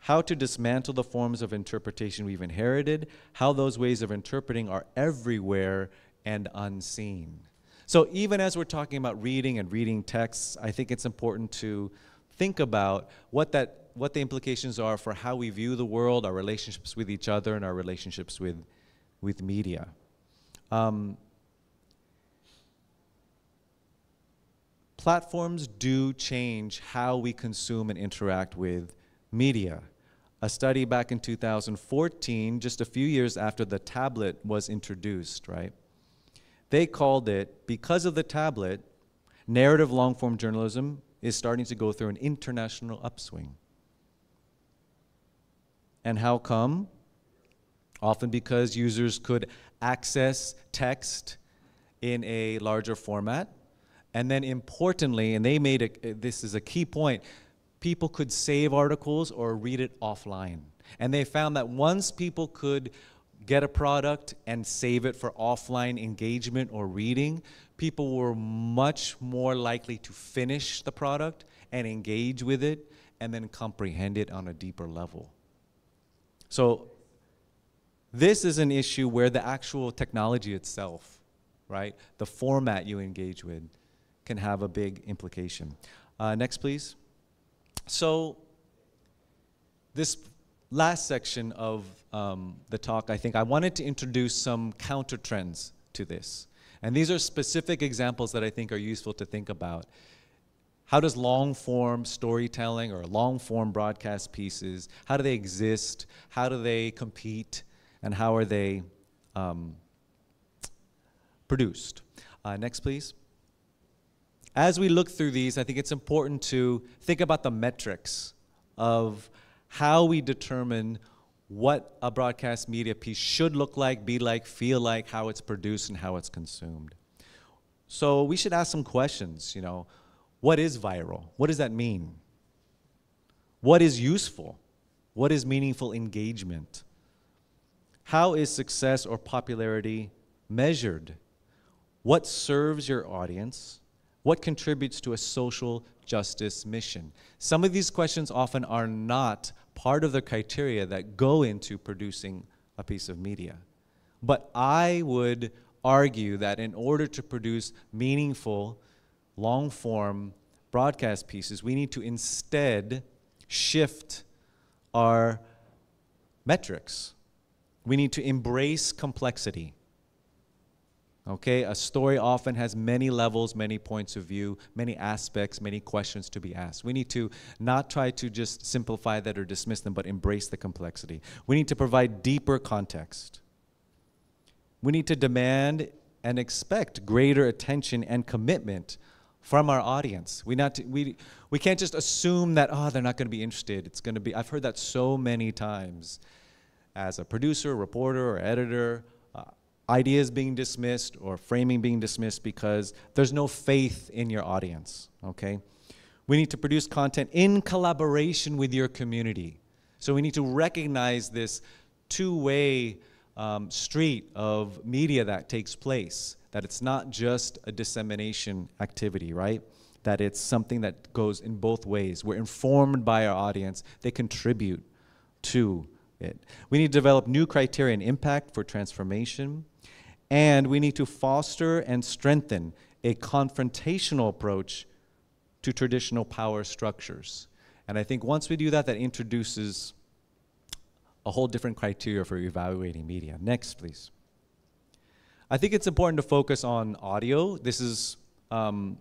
How to dismantle the forms of interpretation we've inherited, how those ways of interpreting are everywhere and unseen. So, even as we're talking about reading and reading texts, I think it's important to think about what that what the implications are for how we view the world, our relationships with each other, and our relationships with with media. Um, platforms do change how we consume and interact with media. A study back in 2014, just a few years after the tablet was introduced, right? They called it, because of the tablet, narrative long form journalism is starting to go through an international upswing. And how come? Often because users could access text in a larger format. And then importantly, and they made a, this is a key point, people could save articles or read it offline. And they found that once people could get a product and save it for offline engagement or reading, people were much more likely to finish the product and engage with it and then comprehend it on a deeper level. So, this is an issue where the actual technology itself, right, the format you engage with, can have a big implication. Uh, next, please. So, this last section of um, the talk, I think I wanted to introduce some counter trends to this. And these are specific examples that I think are useful to think about. How does long form storytelling or long form broadcast pieces, how do they exist? How do they compete? And how are they um, produced? Uh, next, please. As we look through these, I think it's important to think about the metrics of how we determine what a broadcast media piece should look like, be like, feel like, how it's produced, and how it's consumed. So we should ask some questions, you know, what is viral? What does that mean? What is useful? What is meaningful engagement? How is success or popularity measured? What serves your audience? What contributes to a social justice mission? Some of these questions often are not part of the criteria that go into producing a piece of media. But I would argue that in order to produce meaningful, long form broadcast pieces, we need to instead shift our metrics. We need to embrace complexity. Okay, a story often has many levels, many points of view, many aspects, many questions to be asked. We need to not try to just simplify that or dismiss them, but embrace the complexity. We need to provide deeper context. We need to demand and expect greater attention and commitment from our audience. We, not to, we, we can't just assume that, oh, they're not going to be interested. It's going to be, I've heard that so many times as a producer, reporter, or editor ideas being dismissed or framing being dismissed because there's no faith in your audience, okay? We need to produce content in collaboration with your community. So we need to recognize this two way um, street of media that takes place, that it's not just a dissemination activity, right? That it's something that goes in both ways. We're informed by our audience, they contribute to it. We need to develop new criteria and impact for transformation. And we need to foster and strengthen a confrontational approach to traditional power structures. And I think once we do that, that introduces a whole different criteria for evaluating media. Next, please. I think it's important to focus on audio. This is um,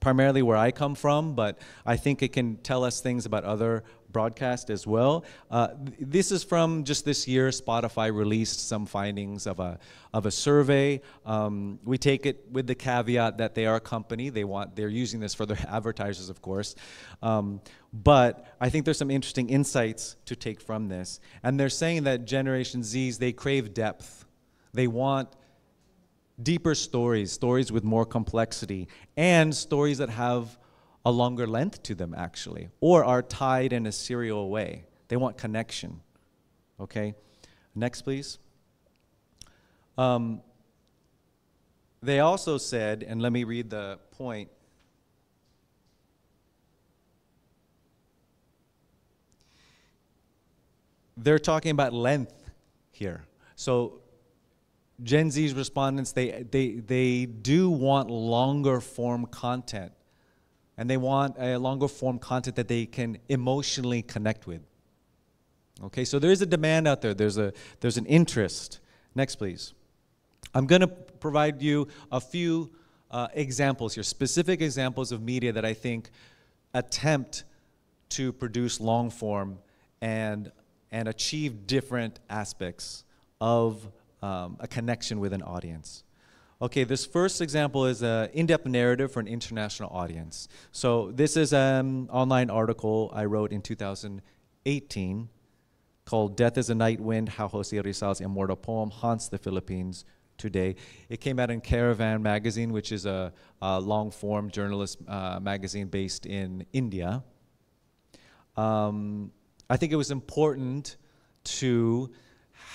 primarily where I come from, but I think it can tell us things about other broadcast as well. Uh, this is from just this year. Spotify released some findings of a of a survey. Um, we take it with the caveat that they are a company. They want they're using this for their advertisers, of course. Um, but I think there's some interesting insights to take from this. And they're saying that Generation Zs they crave depth. They want deeper stories, stories with more complexity, and stories that have a longer length to them, actually, or are tied in a serial way. They want connection. Okay? Next, please. Um, they also said, and let me read the point. They're talking about length here. So Gen Z's respondents, they, they, they do want longer form content and they want a longer form content that they can emotionally connect with. Okay, so there is a demand out there. There's a there's an interest. Next, please. I'm going to provide you a few uh, examples here, specific examples of media that I think attempt to produce long form and and achieve different aspects of um, a connection with an audience. Okay, this first example is an in-depth narrative for an international audience. So this is an online article I wrote in 2018 called Death is a Night Wind, How Jose Rizal's immortal poem haunts the Philippines today. It came out in Caravan magazine, which is a, a long-form journalist uh, magazine based in India. Um, I think it was important to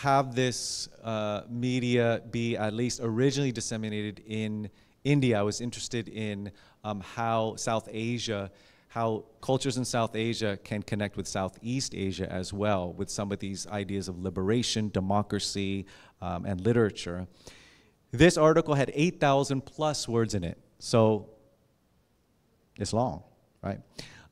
have this uh, media be at least originally disseminated in India. I was interested in um, how South Asia, how cultures in South Asia can connect with Southeast Asia as well, with some of these ideas of liberation, democracy, um, and literature. This article had 8,000 plus words in it, so it's long, right?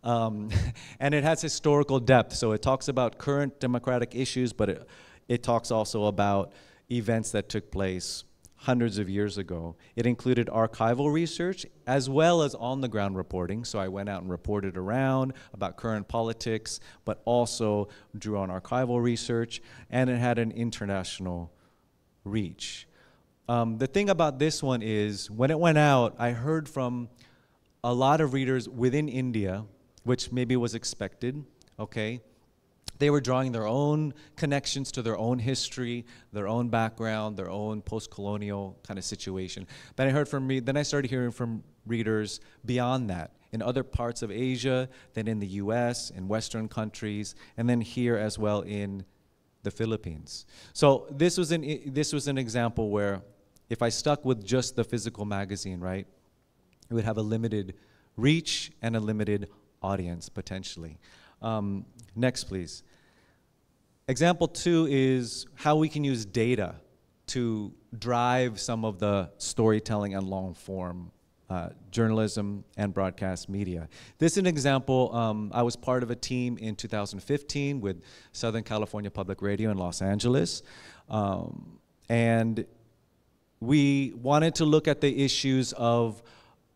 Um, and it has historical depth, so it talks about current democratic issues, but it it talks also about events that took place hundreds of years ago. It included archival research as well as on the ground reporting. So I went out and reported around about current politics, but also drew on archival research, and it had an international reach. Um, the thing about this one is when it went out, I heard from a lot of readers within India, which maybe was expected, okay? They were drawing their own connections to their own history, their own background, their own post-colonial kind of situation. Then I heard from me, then I started hearing from readers beyond that in other parts of Asia, then in the US, in Western countries, and then here as well in the Philippines. So this was an, this was an example where if I stuck with just the physical magazine, right, it would have a limited reach and a limited audience potentially. Um, next, please. example two is how we can use data to drive some of the storytelling and long form uh, journalism and broadcast media. This is an example. Um, I was part of a team in 2015 with Southern California Public Radio in Los Angeles. Um, and we wanted to look at the issues of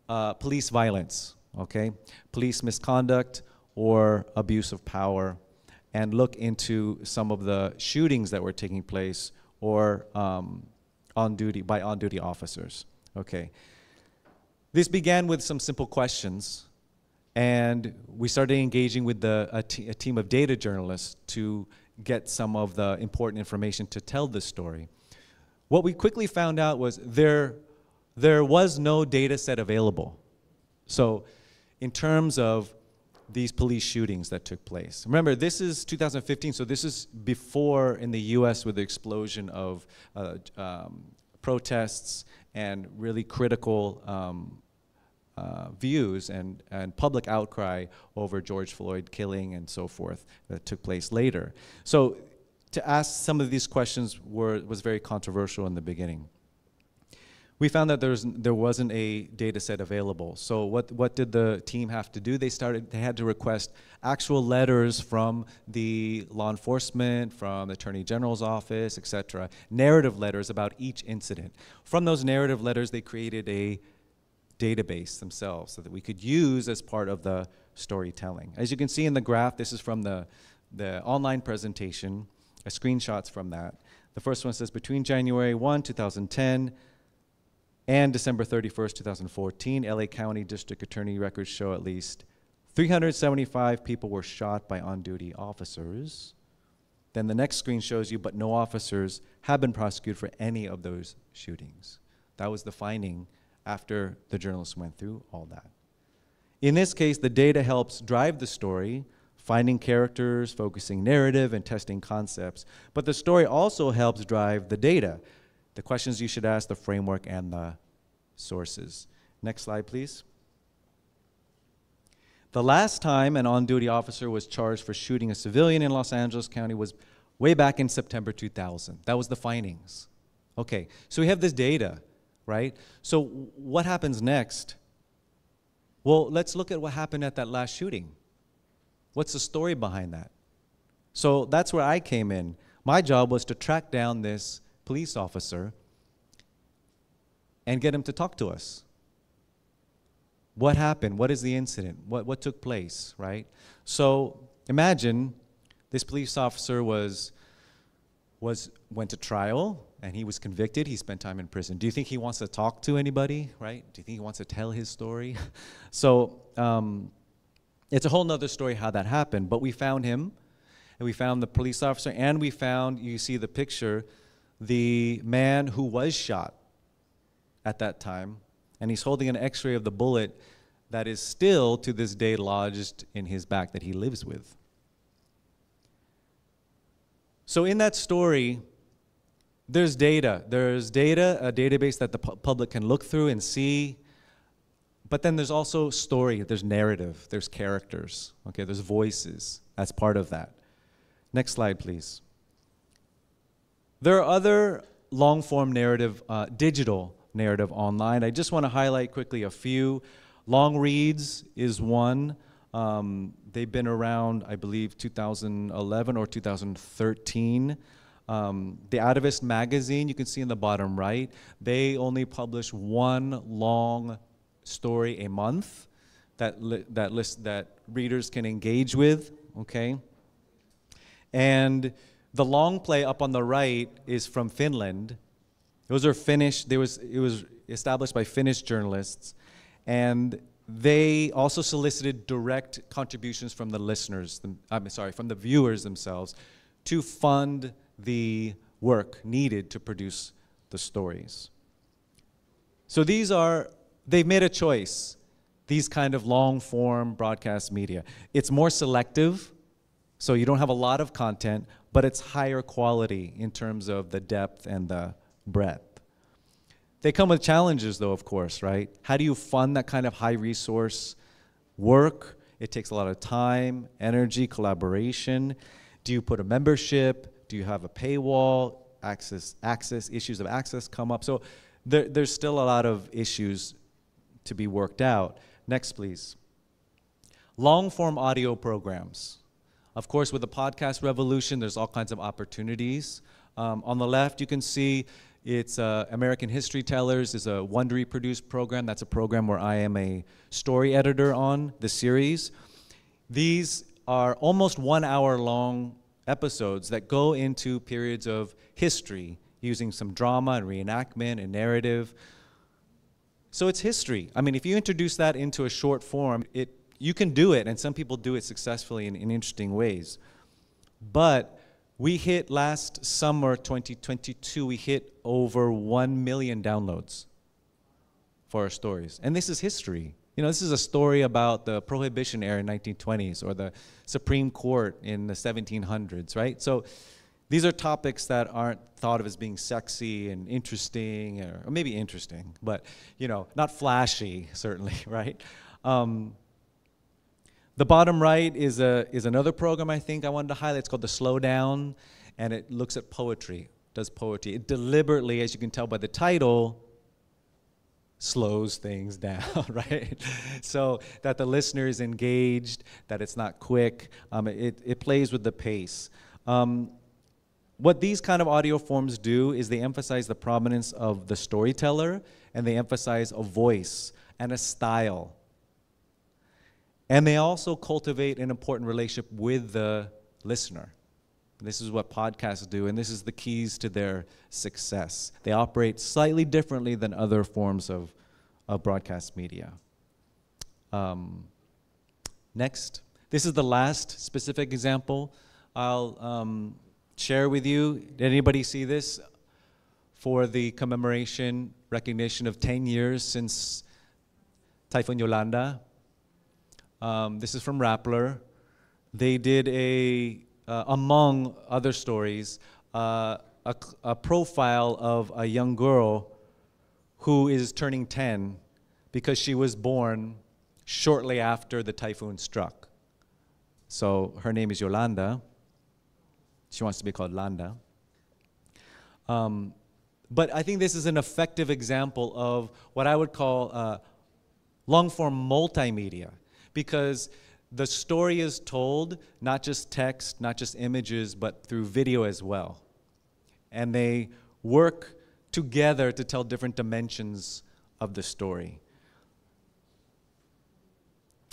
uh, police violence, okay? Police misconduct or abuse of power, and look into some of the shootings that were taking place or um, on duty by on duty officers, okay? This began with some simple questions, and we started engaging with the, a, team of data journalists to get some of the important information to tell this story. What we quickly found out was there, there was no data set available. So, in terms of these police shootings that took place. Remember, this is 2015, so this is before in the US with the explosion of uh, um, protests and really critical um, uh, views and, and public outcry over George Floyd killing and so forth that took place later. So to ask some of these questions were, was very controversial in the beginning. We found that there's, there wasn't a data set available. So what, what did the team have to do? They started, they had to request actual letters from the law enforcement, from the Attorney General's office, et cetera, narrative letters about each incident. From those narrative letters, they created a database themselves so that we could use as part of the storytelling. As you can see in the graph, this is from the, the online presentation, a screenshots from that. The first one says between January 1, 2010 and December 31st, 2014, LA County District Attorney records show at least 375 people were shot by on-duty officers. Then the next screen shows you, but no officers have been prosecuted for any of those shootings. That was the finding after the journalists went through all that. In this case, the data helps drive the story, finding characters, focusing narrative, and testing concepts. But the story also helps drive the data, the questions you should ask, the framework, and the sources. Next slide, please. The last time an on duty officer was charged for shooting a civilian in Los Angeles County was way back in September 2000. That was the findings. Okay, so we have this data right? So what happens next? Well, let's look at what happened at that last shooting. What's the story behind that? So that's where I came in. My job was to track down this police officer and get him to talk to us. What happened? What is the incident? What, what took place, right? So imagine this police officer was, was, went to trial, and he was convicted. He spent time in prison. Do you think he wants to talk to anybody, right? Do you think he wants to tell his story? so um, it's a whole nother story how that happened. But we found him, and we found the police officer, and we found, you see the picture, the man who was shot at that time. And he's holding an x ray of the bullet that is still to this day lodged in his back that he lives with. So, in that story, there's data. There's data, a database that the pu- public can look through and see. But then there's also story, there's narrative, there's characters, okay, there's voices. That's part of that. Next slide, please. There are other long form narrative, uh, digital narrative online. I just want to highlight quickly a few. Longreads is one. Um, they've been around, I believe, 2011 or 2013. Um, the Atavist magazine, you can see in the bottom right, they only publish one long story a month that, li- that, list, that readers can engage with, okay? And the long play up on the right is from Finland. Those are Finnish, there was, it was established by Finnish journalists, and they also solicited direct contributions from the listeners, I'm sorry, from the viewers themselves to fund the work needed to produce the stories. So these are, they've made a choice, these kind of long form broadcast media. It's more selective, so you don't have a lot of content, but it's higher quality in terms of the depth and the breadth. They come with challenges, though, of course, right? How do you fund that kind of high resource work? It takes a lot of time, energy, collaboration. Do you put a membership? Do you have a paywall? Access, access issues of access come up. So there, there's still a lot of issues to be worked out. Next, please. Long form audio programs. Of course, with the podcast revolution, there's all kinds of opportunities. Um, on the left, you can see it's uh, American History Tellers is a Wondery produced program. That's a program where I am a story editor on the series. These are almost one hour long episodes that go into periods of history using some drama and reenactment and narrative. So it's history. I mean, if you introduce that into a short form, it, you can do it, and some people do it successfully in, in interesting ways. But we hit last summer, 2022, we hit over 1 million downloads for our stories. And this is history. You know, this is a story about the Prohibition era in 1920s or the Supreme Court in the 1700s, right? So these are topics that aren't thought of as being sexy and interesting, or, or maybe interesting, but you know, not flashy, certainly, right? Um, the bottom right is, a, is another program I think I wanted to highlight. It's called The Slowdown, and it looks at poetry, does poetry. It deliberately, as you can tell by the title, slows things down, right? so that the listener is engaged, that it's not quick, um, it, it plays with the pace. Um, what these kind of audio forms do is they emphasize the prominence of the storyteller and they emphasize a voice and a style. And they also cultivate an important relationship with the listener. This is what podcasts do, and this is the keys to their success. They operate slightly differently than other forms of, of broadcast media. Um, next, this is the last specific example I'll um, share with you. Did anybody see this? For the commemoration, recognition of 10 years since Typhoon Yolanda. Um, this is from Rappler. They did a, uh, among other stories, uh, a, a profile of a young girl who is turning 10 because she was born shortly after the typhoon struck. So her name is Yolanda. She wants to be called Landa. Um, but I think this is an effective example of what I would call uh, long form multimedia because the story is told not just text, not just images, but through video as well. And they work together to tell different dimensions of the story.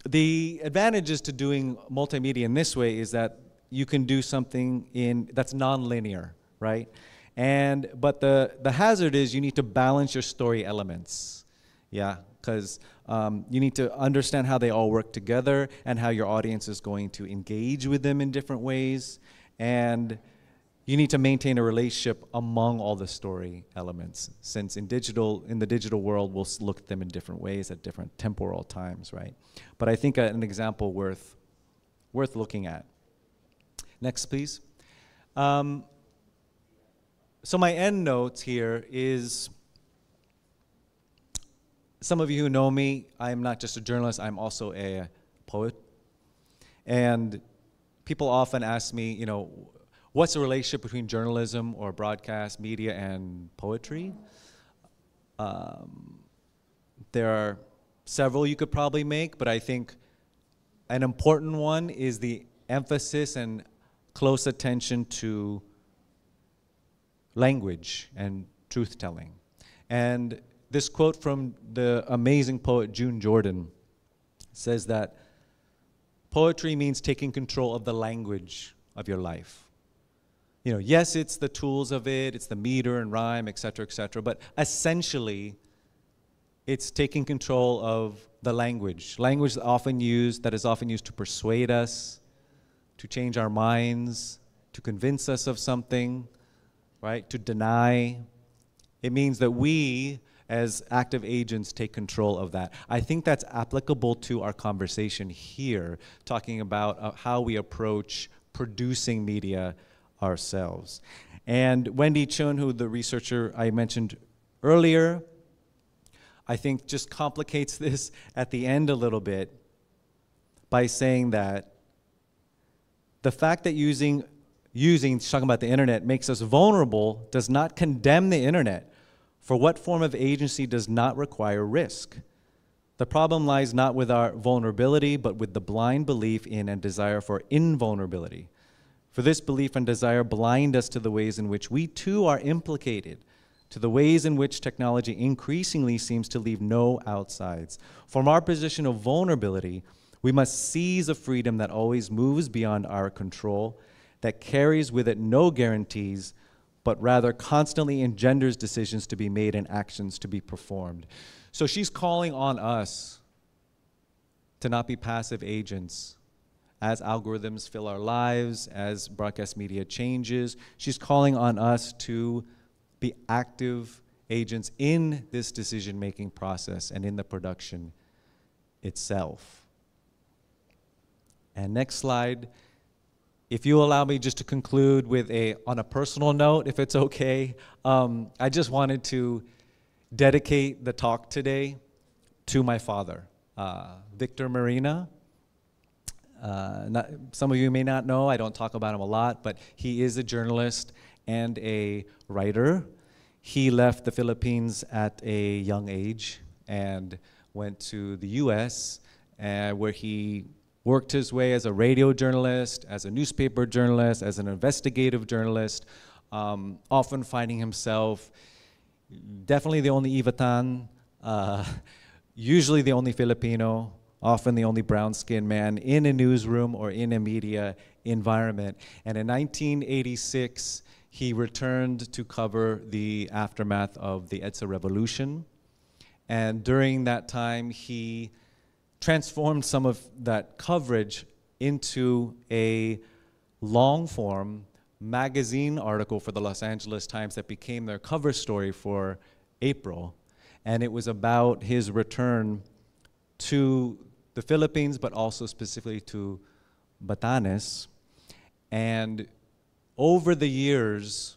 The advantages to doing multimedia in this way is that you can do something in that's nonlinear, right? And but the the hazard is you need to balance your story elements, yeah, because um, you need to understand how they all work together and how your audience is going to engage with them in different ways, and you need to maintain a relationship among all the story elements. Since in digital in the digital world, we'll look at them in different ways at different temporal times, right? But I think an example worth worth looking at. Next, please. Um, so my end notes here is some of you who know me, I'm not just a journalist, I'm also a poet. And people often ask me, you know, what's the relationship between journalism or broadcast media and poetry? Um, there are several you could probably make, but I think an important one is the emphasis and close attention to language and truth telling. And this quote from the amazing poet June Jordan says that poetry means taking control of the language of your life. You know, yes, it's the tools of it, it's the meter and rhyme, et cetera, et cetera, but essentially, it's taking control of the language. Language often used that is often used to persuade us, to change our minds, to convince us of something, right? To deny. It means that we, as active agents, take control of that. I think that's applicable to our conversation here, talking about uh, how we approach producing media ourselves. And Wendy Chun, who the researcher I mentioned earlier, I think just complicates this at the end a little bit by saying that the fact that using using, talking about the internet, makes us vulnerable does not condemn the internet. For what form of agency does not require risk? The problem lies not with our vulnerability, but with the blind belief in and desire for invulnerability. For this belief and desire blind us to the ways in which we too are implicated, to the ways in which technology increasingly seems to leave no outsides. From our position of vulnerability, we must seize a freedom that always moves beyond our control, that carries with it no guarantees, but rather constantly engenders decisions to be made and actions to be performed. So she's calling on us to not be passive agents as algorithms fill our lives, as broadcast media changes. She's calling on us to be active agents in this decision making process and in the production itself. And next slide. If you allow me just to conclude with a, on a personal note, if it's okay, um, I just wanted to dedicate the talk today to my father, uh, Victor Merina. Uh, not, some of you may not know, I don't talk about him a lot, but he is a journalist and a writer. He left the Philippines at a young age and went to the US, uh, where he worked his way as a radio journalist, as a newspaper journalist, as an investigative journalist, um, often finding himself definitely the only Ivatan, uh, usually the only Filipino, often the only brown skinned man in a newsroom or in a media environment. And in 1986, he returned to cover the aftermath of the EDSA revolution. And during that time, he transformed some of that coverage into a long form magazine article for the Los Angeles Times that became their cover story for April. And it was about his return to the Philippines, but also specifically to Batanes. And over the years,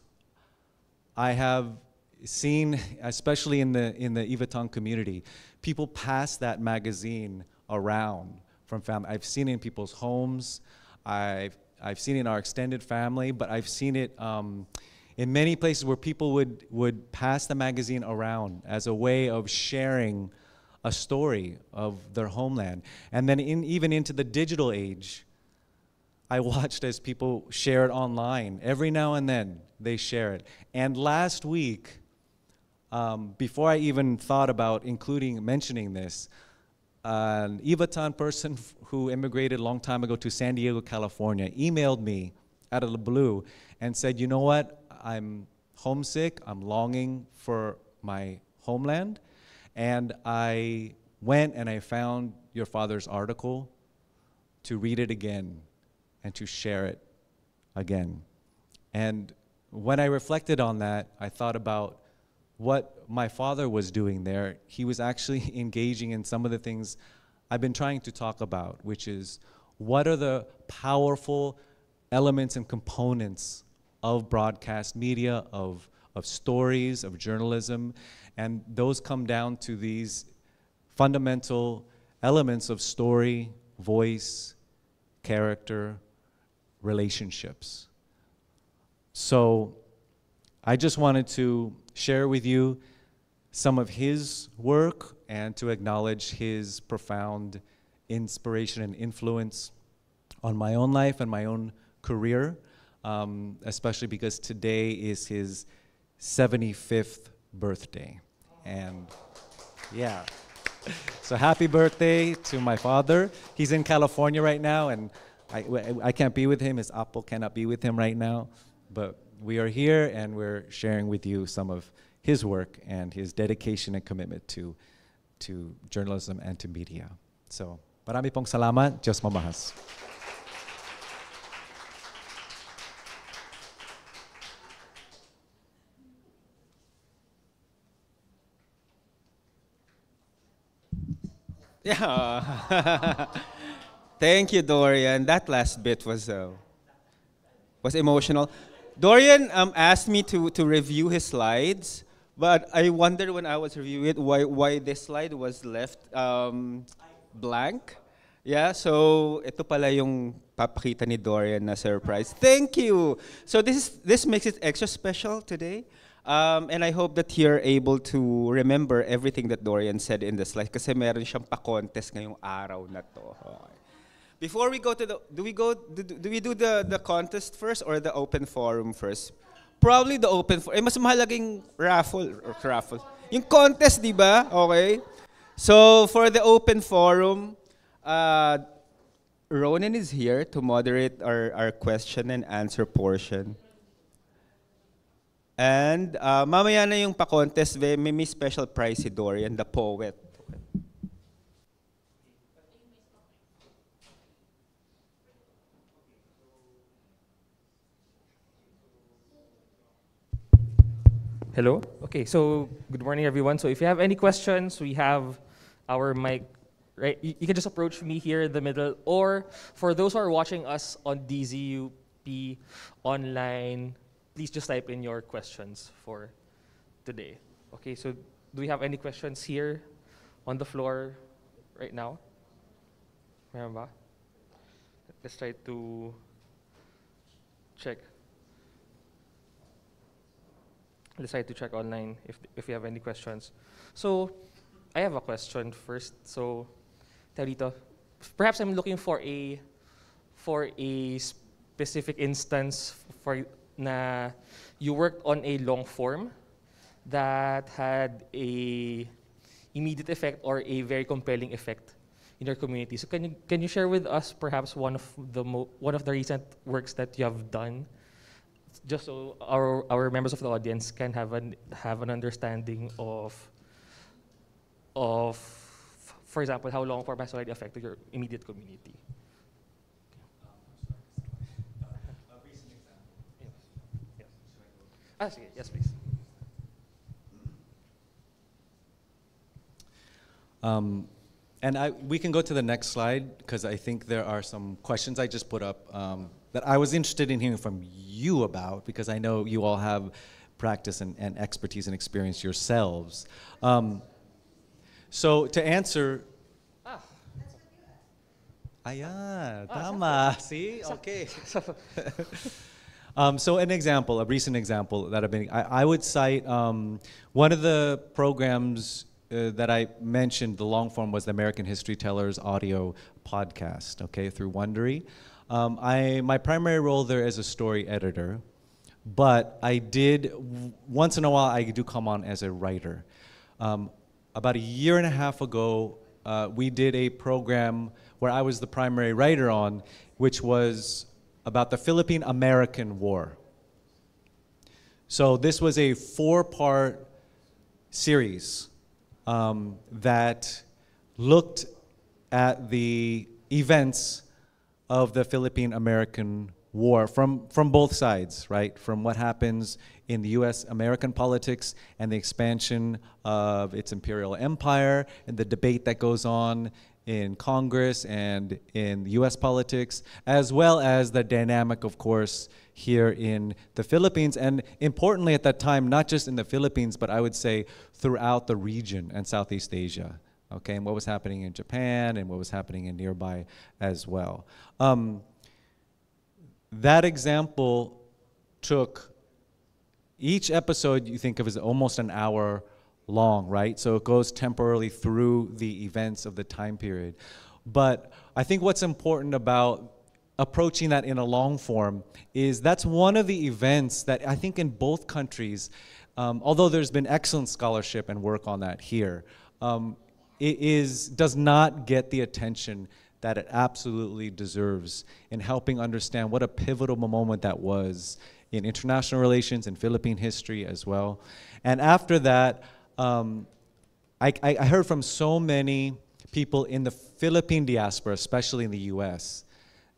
I have seen, especially in the, in the Ivatan community, people pass that magazine around from family. I've seen it in people's homes. I've, I've seen it in our extended family, but I've seen it um, in many places where people would, would pass the magazine around as a way of sharing a story of their homeland. And then in, even into the digital age, I watched as people share it online. Every now and then, they share it. And last week, um, before I even thought about including mentioning this, an Ivatan person who immigrated a long time ago to San Diego, California, emailed me out of the blue and said, You know what? I'm homesick. I'm longing for my homeland. And I went and I found your father's article to read it again and to share it again. And when I reflected on that, I thought about what my father was doing there, he was actually engaging in some of the things I've been trying to talk about, which is what are the powerful elements and components of broadcast media, of, of stories, of journalism, and those come down to these fundamental elements of story, voice, character, relationships. So I just wanted to share with you some of his work and to acknowledge his profound inspiration and influence on my own life and my own career, um, especially because today is his 75th birthday. And yeah. So happy birthday to my father. He's in California right now, and I, I can't be with him. His Apple cannot be with him right now. But we are here, and we're sharing with you some of his work and his dedication and commitment to, to journalism and to media. So, marami pong salamat. Diyos mamahas. Yeah. Thank you, Dorian. That last bit was uh, was emotional. Dorian um, asked me to, to review his slides, but I wondered when I was reviewing it why, why this slide was left um, blank. Yeah, so ito pala yung papakita ni Dorian na surprise. Thank you! So this, is, this makes it extra special today. Um, and I hope that you're able to remember everything that Dorian said in the slide kasi meron siyang pa-contest ngayong araw na to. Okay. Before we go to the, do we go, do, do we do the, the contest first or the open forum first? Probably the open forum. Eh, mas mahalaging raffle, or raffle. Yung contest, di ba? Okay. So, for the open forum, uh, Ronan is here to moderate our, our question and answer portion. And uh, mamaya na yung pa-contest, may, may special prize si Dorian, the poet. Hello. Okay, so good morning, everyone. So if you have any questions, we have our mic. Right, you, you can just approach me here in the middle, or for those who are watching us on DZUP online, please just type in your questions for today. Okay, so do we have any questions here on the floor right now? Remember? Let's try to check. Let's to check online if, if you have any questions. So, I have a question first. So, Tarito, perhaps I'm looking for a for a specific instance for na you worked on a long form that had a immediate effect or a very compelling effect in your community. So can you can you share with us perhaps one of the one of the recent works that you have done just so our, our members of the audience can have an, have an understanding of, of, for example, how long form has already affected your immediate community. Ah. Yes, please. Um, and I, we can go to the next slide because I think there are some questions I just put up um, that I was interested in hearing from you about because I know you all have practice and, and expertise and experience yourselves. Um, so to answer, Ah, ayan, tama, see, okay. Um, so an example, a recent example that I've been, I, I would cite um, one of the programs uh, that I mentioned, the long form was the American History Tellers audio podcast, okay, through Wondery. Um, I, my primary role there is a story editor, but I did, once in a while, I do come on as a writer. Um, about a year and a half ago, uh, we did a program where I was the primary writer on, which was about the Philippine American War. So this was a four part series um, that looked at the events of the Philippine American War from, from both sides, right? From what happens in the US American politics and the expansion of its imperial empire and the debate that goes on in Congress and in US politics, as well as the dynamic, of course, here in the Philippines, and importantly at that time, not just in the Philippines, but I would say throughout the region and Southeast Asia. Okay, and what was happening in Japan and what was happening in nearby as well. Um, that example took each episode you think of as almost an hour long, right? So it goes temporarily through the events of the time period. But I think what's important about approaching that in a long form is that's one of the events that I think in both countries, um, although there's been excellent scholarship and work on that here, um, it is does not get the attention that it absolutely deserves in helping understand what a pivotal moment that was in international relations and Philippine history as well. And after that, um, I I heard from so many people in the Philippine diaspora, especially in the US,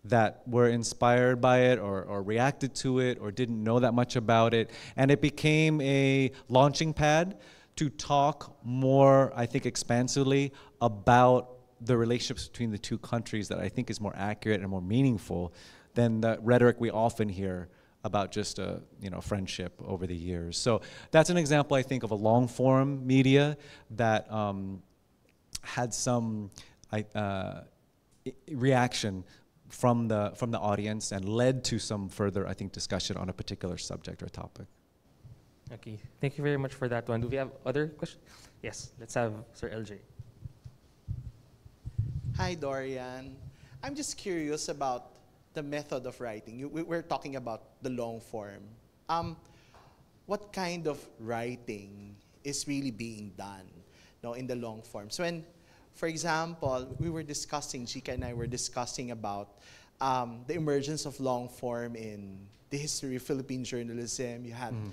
that were inspired by it or, or reacted to it or didn't know that much about it. And it became a launching pad to talk more, I think, expansively about the relationships between the two countries that I think is more accurate and more meaningful than the rhetoric we often hear about just a you know friendship over the years. So that's an example, I think, of a long form media that um, had some I, uh, reaction from the from the audience and led to some further, I think, discussion on a particular subject or topic. Okay, thank you very much for that one. Do we have other questions? Yes, let's have Sir LJ. Hi, Dorian. I'm just curious about the method of writing. You, we, we're talking about the long form. Um, what kind of writing is really being done no, in the long form? So when, for example, we were discussing, Chika and I were discussing about um, the emergence of long form in the history of Philippine journalism. You had Mm.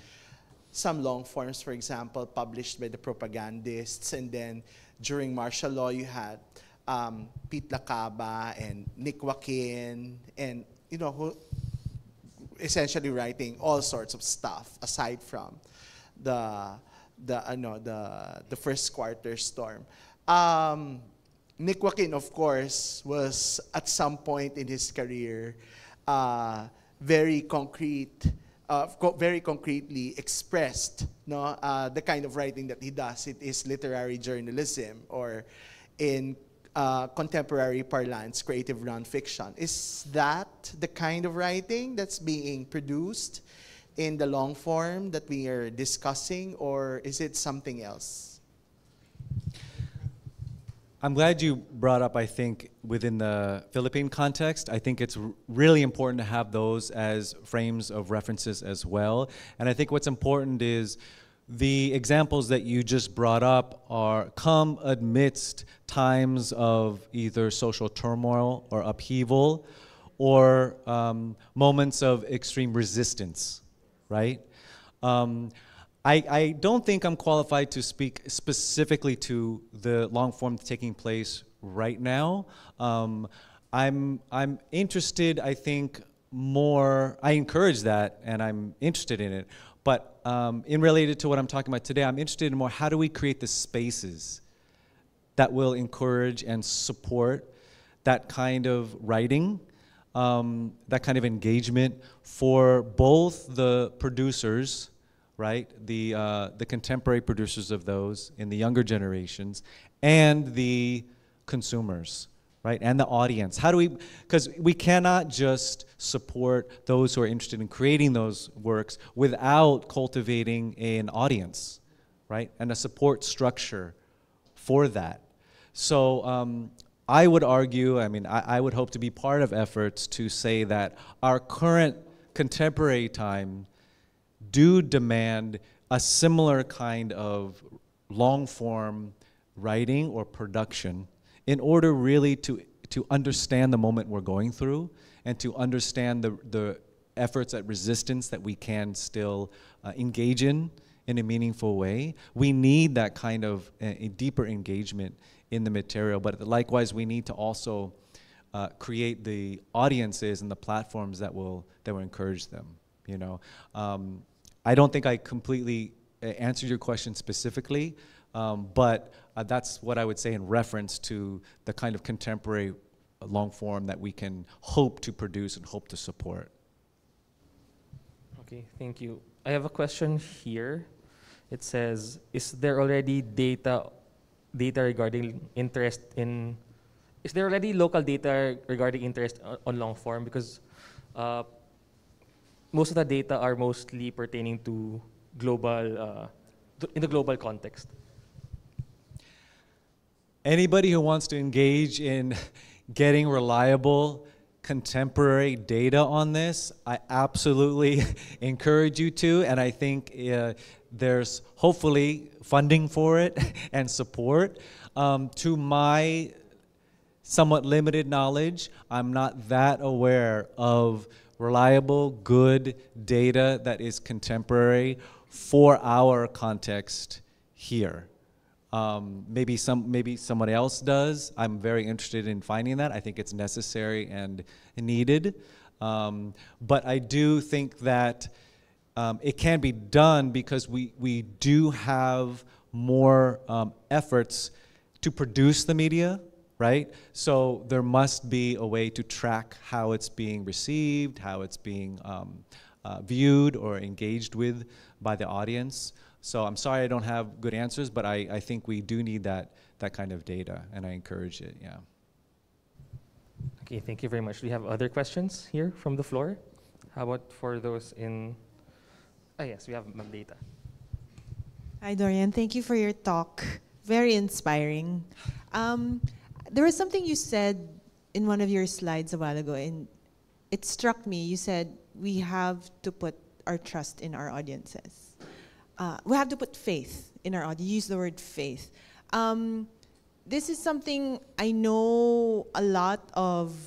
some long forms, for example, published by the propagandists. And then during martial law, you had um, Pete Lacaba and Nick Joaquin, and you know, who essentially writing all sorts of stuff aside from the the ano the the first quarter storm. Um, Nick Joaquin, of course, was at some point in his career uh, very concrete, uh, very concretely expressed no, uh, the kind of writing that he does. It is literary journalism, or in uh, contemporary parlance, creative nonfiction. Is that the kind of writing that's being produced in the long form that we are discussing, or is it something else? I'm glad you brought up, I think, within the Philippine context. I think it's really important to have those as frames of references as well. And I think what's important is the examples that you just brought up are come amidst times of either social turmoil or upheaval or um, moments of extreme resistance, right? Um, I, I don't think I'm qualified to speak specifically to the long form taking place right now. Um, I'm, I'm interested, I think, more, I encourage that and I'm interested in it. But um, in related to what I'm talking about today, I'm interested in more how do we create the spaces that will encourage and support that kind of writing, um, that kind of engagement for both the producers, right, the uh, the contemporary producers of those in the younger generations, and the consumers, right, and the audience. How do we? Because we cannot just support those who are interested in creating those works without cultivating an audience, right, and a support structure for that. So um, I would argue, I mean, I, I would hope to be part of efforts to say that our current contemporary time do demand a similar kind of long form writing or production in order really to, to understand the moment we're going through and to understand the, the efforts at resistance that we can still uh, engage in in a meaningful way. We need that kind of uh, a deeper engagement in the material, but likewise, we need to also uh, create the audiences and the platforms that will that will encourage them. You know, um, I don't think I completely uh, answered your question specifically, um, but uh, that's what I would say in reference to the kind of contemporary uh, long form that we can hope to produce and hope to support. Okay, thank you. I have a question here. It says, is there already data data regarding interest in is there already local data regarding interest on long form because uh, most of the data are mostly pertaining to global uh, in the global context. Anybody who wants to engage in getting reliable contemporary data on this, I absolutely encourage you to. And I think uh, there's hopefully funding for it and support. Um, to my somewhat limited knowledge, I'm not that aware of reliable, good data that is contemporary for our context here. Um, maybe some, maybe someone else does. I'm very interested in finding that. I think it's necessary and needed. Um, but I do think that um, it can be done because we, we do have more um, efforts to produce the media, right? So there must be a way to track how it's being received, how it's being um, uh, viewed or engaged with by the audience. So I'm sorry I don't have good answers, but I, I think we do need that, that kind of data, and I encourage it, yeah. Okay, Okay, thank you very much. Do we have other questions here from the floor? How about for those in? Ah, yes, we have Ma'am Data. Hi, Dorian. Thank you for your talk. Very inspiring. Um, there was something you said in one of your slides a while ago, and it struck me. You said we have to put our trust in our audiences. Uh, we have to put faith in our audience. Use the word faith. Um, this is something I know a lot of.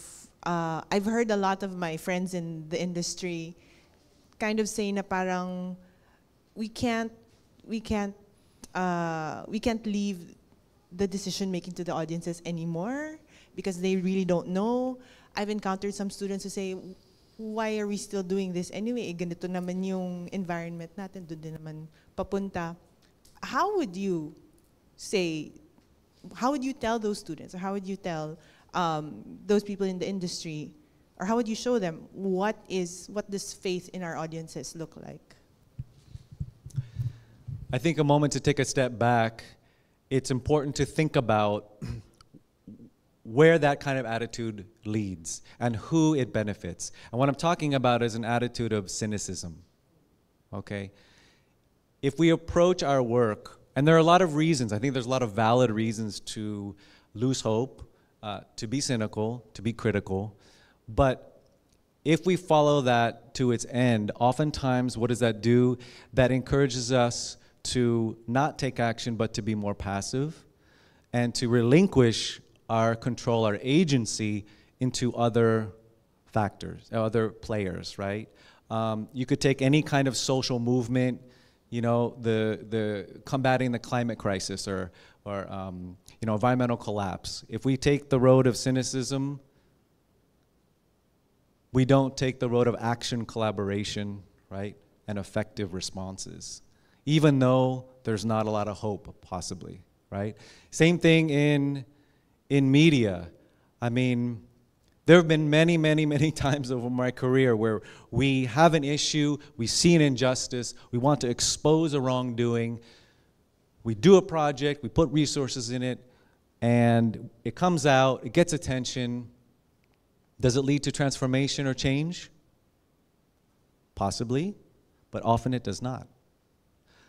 Uh, I've heard a lot of my friends in the industry kind of say na parang we can't we can't uh, we can't leave the decision making to the audiences anymore because they really don't know. I've encountered some students who say, why are we still doing this anyway? Eh, ganito naman yung environment natin, doon din naman papunta. How would you say, how would you tell those students, or how would you tell um, those people in the industry, or how would you show them what is, what does faith in our audiences look like? I think a moment to take a step back, it's important to think about where that kind of attitude leads and who it benefits. And what I'm talking about is an attitude of cynicism. Okay? If we approach our work, and there are a lot of reasons, I think there's a lot of valid reasons to lose hope, uh, to be cynical, to be critical, but if we follow that to its end, oftentimes what does that do? That encourages us to not take action but to be more passive and to relinquish our control, our agency into other factors, other players, right? Um, you could take any kind of social movement, you know, the, the combating the climate crisis or, or um, you know, environmental collapse. If we take the road of cynicism, we don't take the road of action, collaboration, right, and effective responses, even though there's not a lot of hope, possibly, right? Same thing in in media. I mean, there have been many, many, many times over my career where we have an issue, we see an injustice, we want to expose a wrongdoing, we do a project, we put resources in it, and it comes out, it gets attention. Does it lead to transformation or change? Possibly, but often it does not.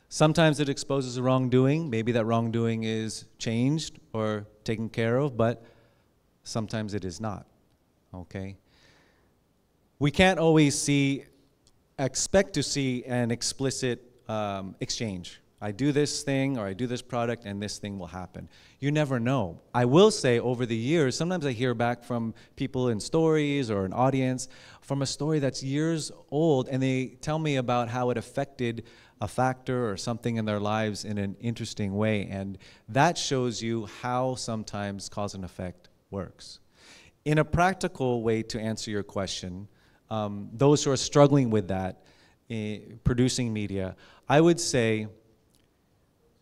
Sometimes it exposes a wrongdoing. Maybe that wrongdoing is changed or taken care of, but sometimes it is not. Okay? We can't always see, expect to see an explicit um, exchange. I do this thing or I do this product and this thing will happen. You never know. I will say over the years, sometimes I hear back from people in stories or an audience from a story that's years old and they tell me about how it affected a factor or something in their lives in an interesting way. And that shows you how sometimes cause and effect works. In a practical way to answer your question, um, those who are struggling with that, eh, producing media, I would say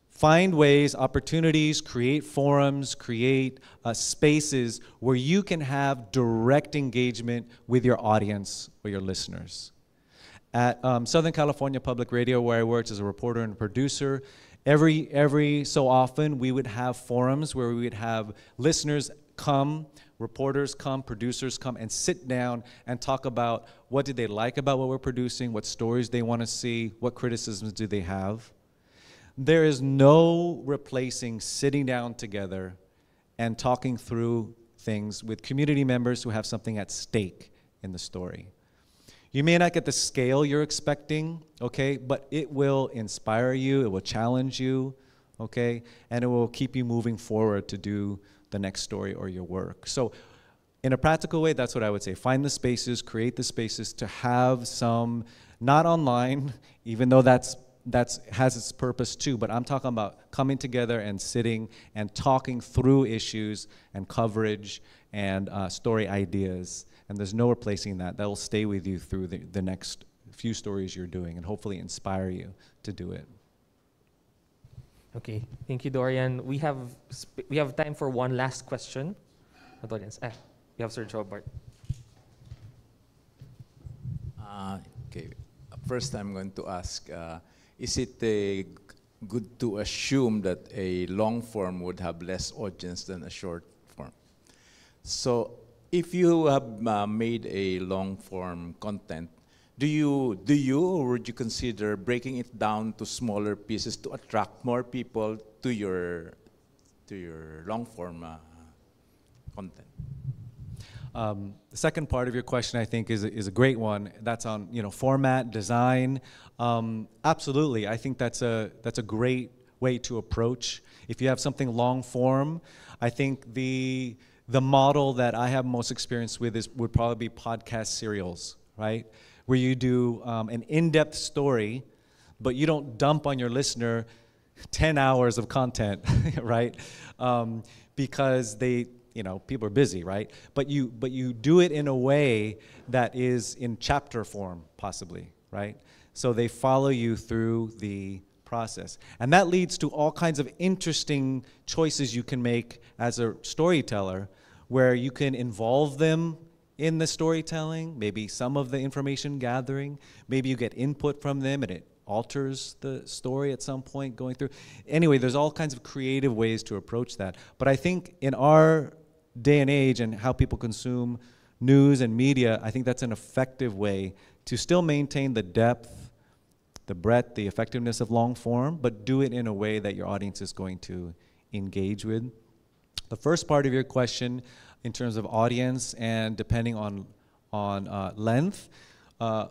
find ways, opportunities, create forums, create uh, spaces where you can have direct engagement with your audience or your listeners. At um, Southern California Public Radio, where I worked as a reporter and producer, every, every so often we would have forums where we would have listeners come, reporters come, producers come, and sit down and talk about what did they like about what we're producing, what stories they want to see, what criticisms do they have. There is no replacing sitting down together and talking through things with community members who have something at stake in the story. You may not get the scale you're expecting, okay, but it will inspire you, it will challenge you, okay, and it will keep you moving forward to do the next story or your work. So, in a practical way, that's what I would say. Find the spaces, create the spaces to have some, not online, even though that's that's has its purpose too, but I'm talking about coming together and sitting and talking through issues and coverage and uh, story ideas and there's no replacing that. That will stay with you through the, the next few stories you're doing and hopefully inspire you to do it. Okay, thank you, Dorian. We have we have time for one last question. audience. ah, we have Sir Jobart. Uh, okay, first I'm going to ask: uh, Is it uh, good to assume that a long form would have less audience than a short form? So if you have uh, made a long form content, do you do you or would you consider breaking it down to smaller pieces to attract more people to your to your long form uh, content? Um, the second part of your question, I think, is a, is a great one. That's on you know format, design. Um, absolutely, I think that's a that's a great way to approach. If you have something long form, I think the the model that I have most experience with is would probably be podcast serials, right? Where you do um, an in-depth story, but you don't dump on your listener 10 hours of content, right? Um, because they, you know, people are busy, right? But you, but you do it in a way that is in chapter form, possibly, right? So they follow you through the process. And that leads to all kinds of interesting choices you can make as a storyteller, where you can involve them in the storytelling, maybe some of the information gathering, maybe you get input from them and it alters the story at some point going through. Anyway, there's all kinds of creative ways to approach that. But I think in our day and age and how people consume news and media, I think that's an effective way to still maintain the depth, the breadth, the effectiveness of long form, but do it in a way that your audience is going to engage with. The first part of your question, in terms of audience and depending on on uh, length, uh,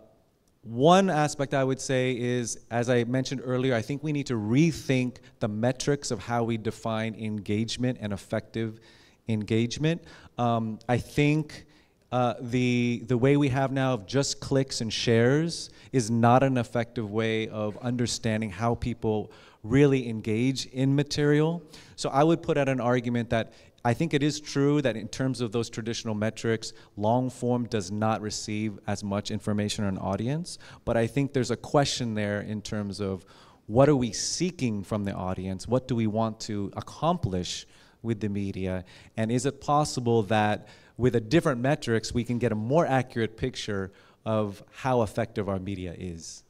one aspect I would say is, as I mentioned earlier, I think we need to rethink the metrics of how we define engagement and effective engagement. Um, I think uh, the, the way we have now of just clicks and shares is not an effective way of understanding how people really engage in material. So I would put out an argument that I think it is true that in terms of those traditional metrics, long form does not receive as much information on audience. But I think there's a question there in terms of what are we seeking from the audience? What do we want to accomplish with the media? And is it possible that with a different metrics, we can get a more accurate picture of how effective our media is?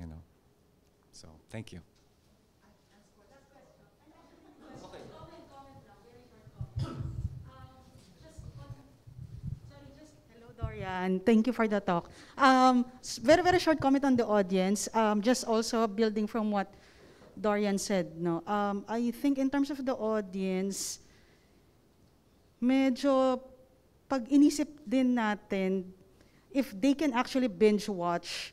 You know. So thank you. Hello, Dorian. Thank you for the talk. Um, very, very short comment on the audience. Um, just also building from what Dorian said. No, um, I think in terms of the audience, medyo pag inisip din natin, if they can actually binge watch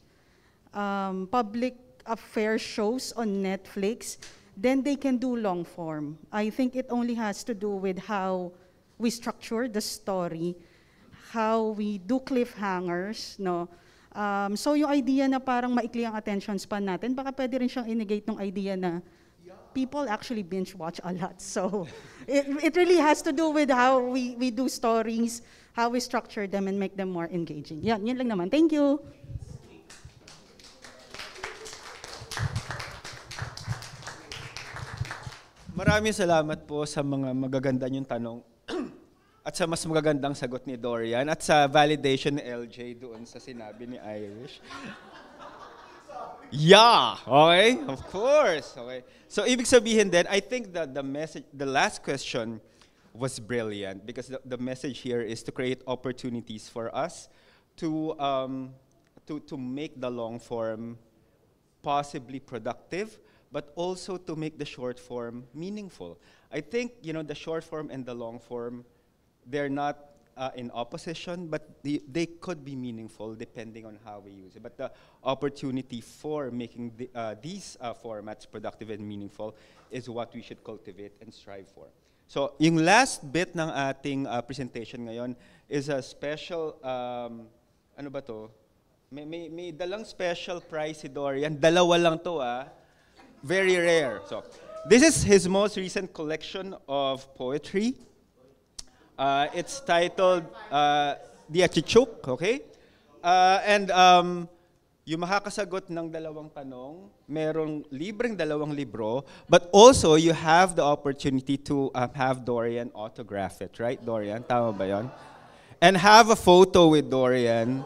um, public affair shows on Netflix, then they can do long form. I think it only has to do with how we structure the story, how we do cliffhangers, no? Um, so yung idea na parang maikli ang attention span natin, baka pwede rin siyang inegate ng idea na people actually binge watch a lot. So it, it really has to do with how we, we do stories, how we structure them and make them more engaging. Yan, yun lang naman. Thank you. Maraming salamat po sa mga magaganda niyong tanong at sa mas magagandang sagot ni Dorian at sa validation ni LJ doon sa sinabi ni Irish. Yeah, okay? Of course. Okay. So ibig sabihin din, I think that the message the last question was brilliant because the, the message here is to create opportunities for us to um, to to make the long form possibly productive, but also to make the short form meaningful. I think you know the short form and the long form, they're not uh, in opposition, but the, they could be meaningful depending on how we use it. But the opportunity for making the, uh, these uh, formats productive and meaningful is what we should cultivate and strive for. So, yung last bit ng ating uh, presentation ngayon is a special, um, ano ba to? May, may, may dalang special prize si Dorian. Dalawa lang to ah. Very rare. So, this is his most recent collection of poetry. Uh, it's titled uh, Dia Chichuk, okay? Uh, and um, yung makakasagot ng dalawang tanong, merong libreng dalawang libro, but also you have the opportunity to um, have Dorian autograph it, right, Dorian? Tama ba yon? And have a photo with Dorian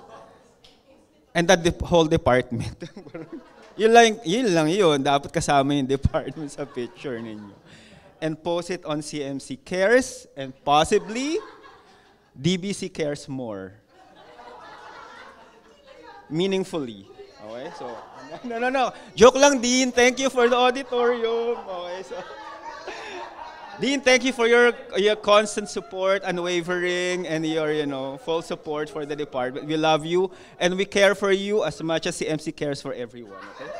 and the dep- whole department. yun lang, yun lang yun. Dapat kasama yung department sa picture ninyo. And post it on CMC Cares and possibly DBC cares more. Meaningfully. Okay, so, no, no, no. Joke lang, Dean. Thank you for the auditorium. Okay, so. Dean, thank you for your, your constant support, unwavering, and your, you know, full support for the department. We love you, and we care for you as much as CMC cares for everyone, okay?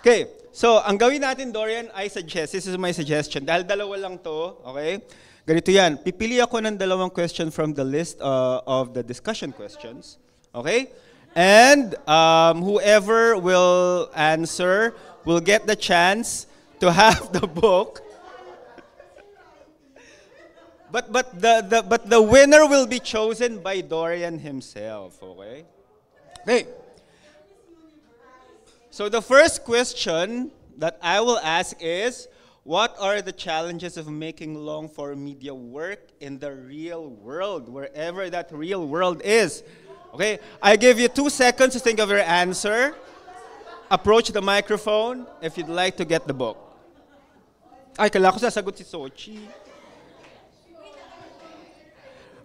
Okay, so ang gawin natin, Dorian, I suggest, this is my suggestion, dahil dalawa lang to, okay? Ganito yan, pipili ako ng dalawang question from the list uh, of the discussion questions, okay? And um, whoever will answer will get the chance to have the book. But but the, the but the winner will be chosen by Dorian himself, okay? Okay. So the first question that I will ask is what are the challenges of making long form media work in the real world, wherever that real world is? Okay, I give you two seconds to think of your answer. Approach the microphone if you'd like to get the book. Ay, kala ko sasagot si Sochi.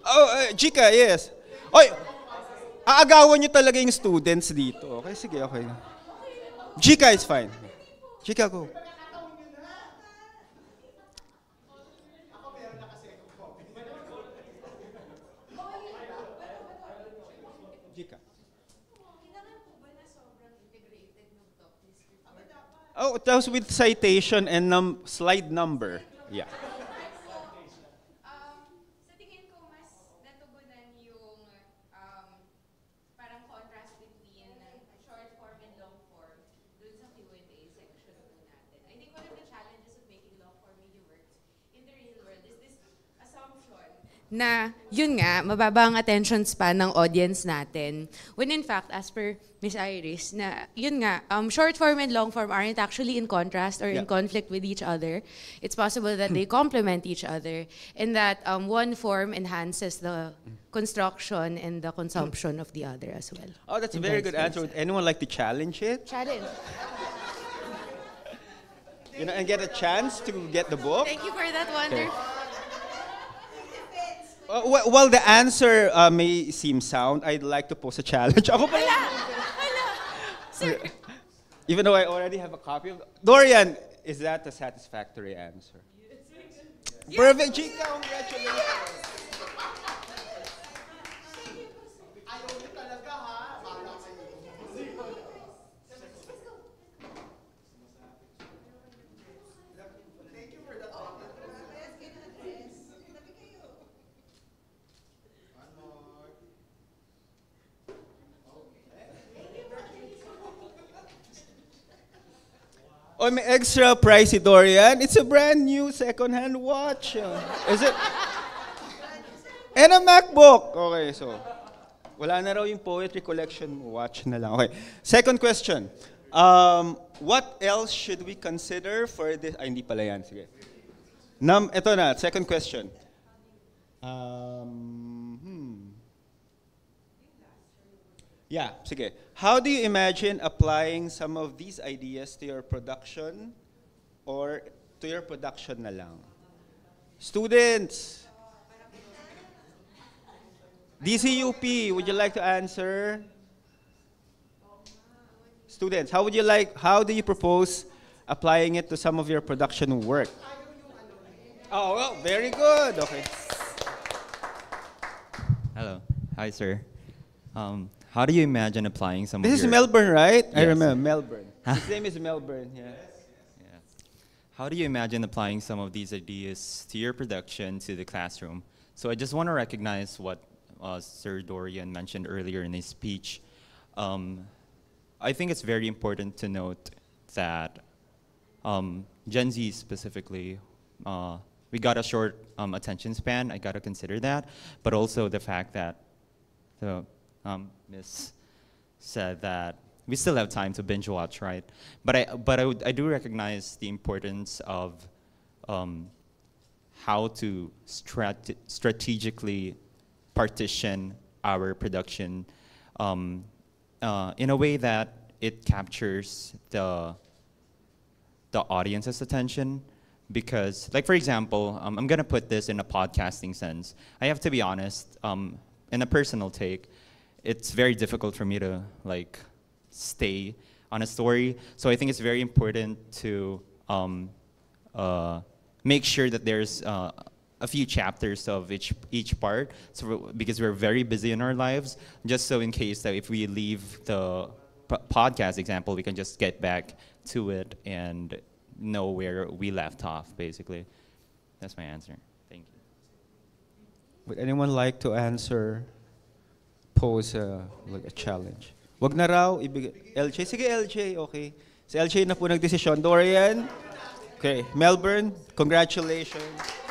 Oh, uh, Chika, yes. Oy, aagawan nyo talaga yung students dito. Okay, sige, okay. Chika is fine. Chika, go. Chika. Oh, that was with citation and num slide number. Yeah. Um, sa tingin ko, mas natugunan yung um, parang contrast between short form and long form dun sa Q&A section po natin. I think one of the challenges of making long form media work in the real world is this assumption na yun nga, mababa ang attention span ng audience natin. When in fact, as per Miss Iris, na yun nga, um, short form and long form aren't actually in contrast or in conflict with each other. It's possible that they complement each other and that um, one form enhances the construction and the consumption of the other as well. Oh, that's a very good answer. Would anyone like to challenge it? Challenge. You know, and get a chance to get the book? Thank you for that wonderful. wonder. Uh, wh- while the answer uh, may seem sound, I'd like to pose a challenge. Ako pa Hala! Hala! Sir, Even though I already have a copy of Dorian, is that a satisfactory answer? Perfect, Chica, congratulations. Oh, may extra pricey Dorian. It's a brand new second-hand watch. Is it? And a MacBook. Okay, so wala na raw yung poetry collection. Watch na lang. Okay. Second question. Um, what else should we consider for this? Ay, hindi pala yan. Sige. Num, ito na. Second question. Um, Yeah, sige. How do you imagine applying some of these ideas to your production or to your production na lang? Students! DZUP, would you like to answer? Students, how would you like, how do you propose applying it to some of your production work? Oh, well, very good. Okay. Hello. Hi, sir. Um, how do you imagine applying some This of is. Melbourne, right? Yes. I remember Melbourne. His name is Melbourne. Yeah. Yeah. How do you imagine applying some of these ideas to your production, to the classroom? So I just want to recognize what uh, Sir Dorian mentioned earlier in his speech. Um, I think it's very important to note that um, Gen Z specifically, uh, we got a short um, attention span. I got to consider that, but also the fact that the um, Miss said that we still have time to binge watch, right? But I but I, would, I do recognize the importance of um, how to strate- strategically partition our production um, uh, in a way that it captures the the audience's attention, because, like for example, um, I'm gonna put this in a podcasting sense. I have to be honest. Um, in a personal take, it's very difficult for me to like stay on a story. So I think it's very important to um, uh, make sure that there's uh, a few chapters of each each part. So because we're very busy in our lives, just so in case that if we leave the podcast example, we can just get back to it and know where we left off. Basically, that's my answer. Thank you. Would anyone like to answer, pose a, like a challenge? Wag na raw, ibigay. LJ, sige LJ, okay. Si LJ na po nagdesisyon. Dorian, okay. Melbourne, congratulations.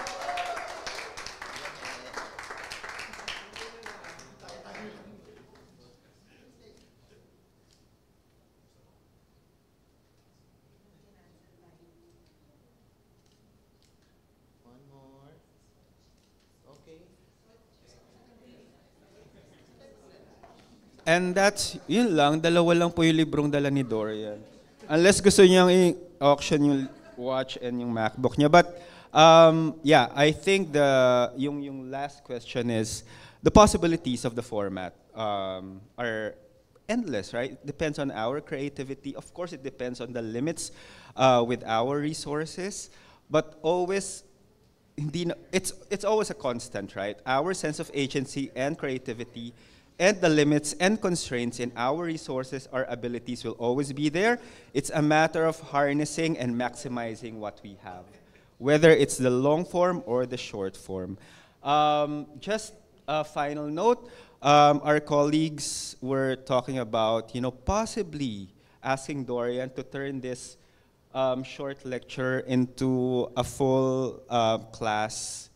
And that's, yun lang, dalawa lang po yung librong dala ni Dorian. Unless gusto niyang i-auction yung watch and yung MacBook niya. But um, yeah, I think the yung yung last question is the possibilities of the format um, are endless, right? It depends on our creativity. Of course, it depends on the limits uh, with our resources, but always hindi na, it's it's always a constant, right? Our sense of agency and creativity and the limits and constraints in our resources, our abilities will always be there. It's a matter of harnessing and maximizing what we have, whether it's the long form or the short form. Um, just a final note, um, our colleagues were talking about, you know, possibly asking Dorian to turn this um, short lecture into a full uh, class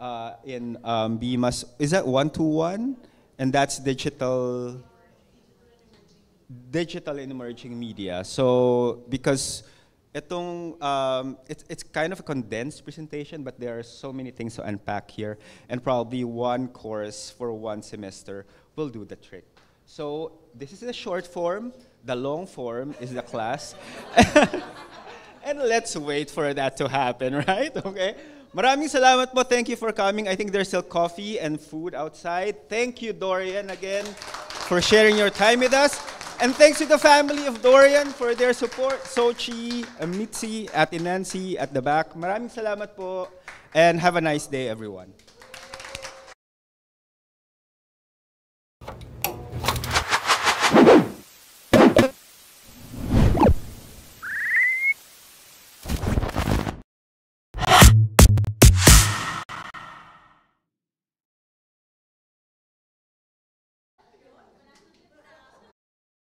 uh, in um, BMAS. Is that one to one? And that's digital, digital and emerging media. So because itong, um, it's, it's kind of a condensed presentation, but there are so many things to unpack here, and probably one course for one semester will do the trick. So this is the short form. The long form is the class. And let's wait for that to happen, right? Okay? Maraming salamat po. Thank you for coming. I think there's still coffee and food outside. Thank you, Dorian, again, for sharing your time with us. And thanks to the family of Dorian for their support. Sochi, Mitzi, at Nancy at the back. Maraming salamat po. And have a nice day, everyone.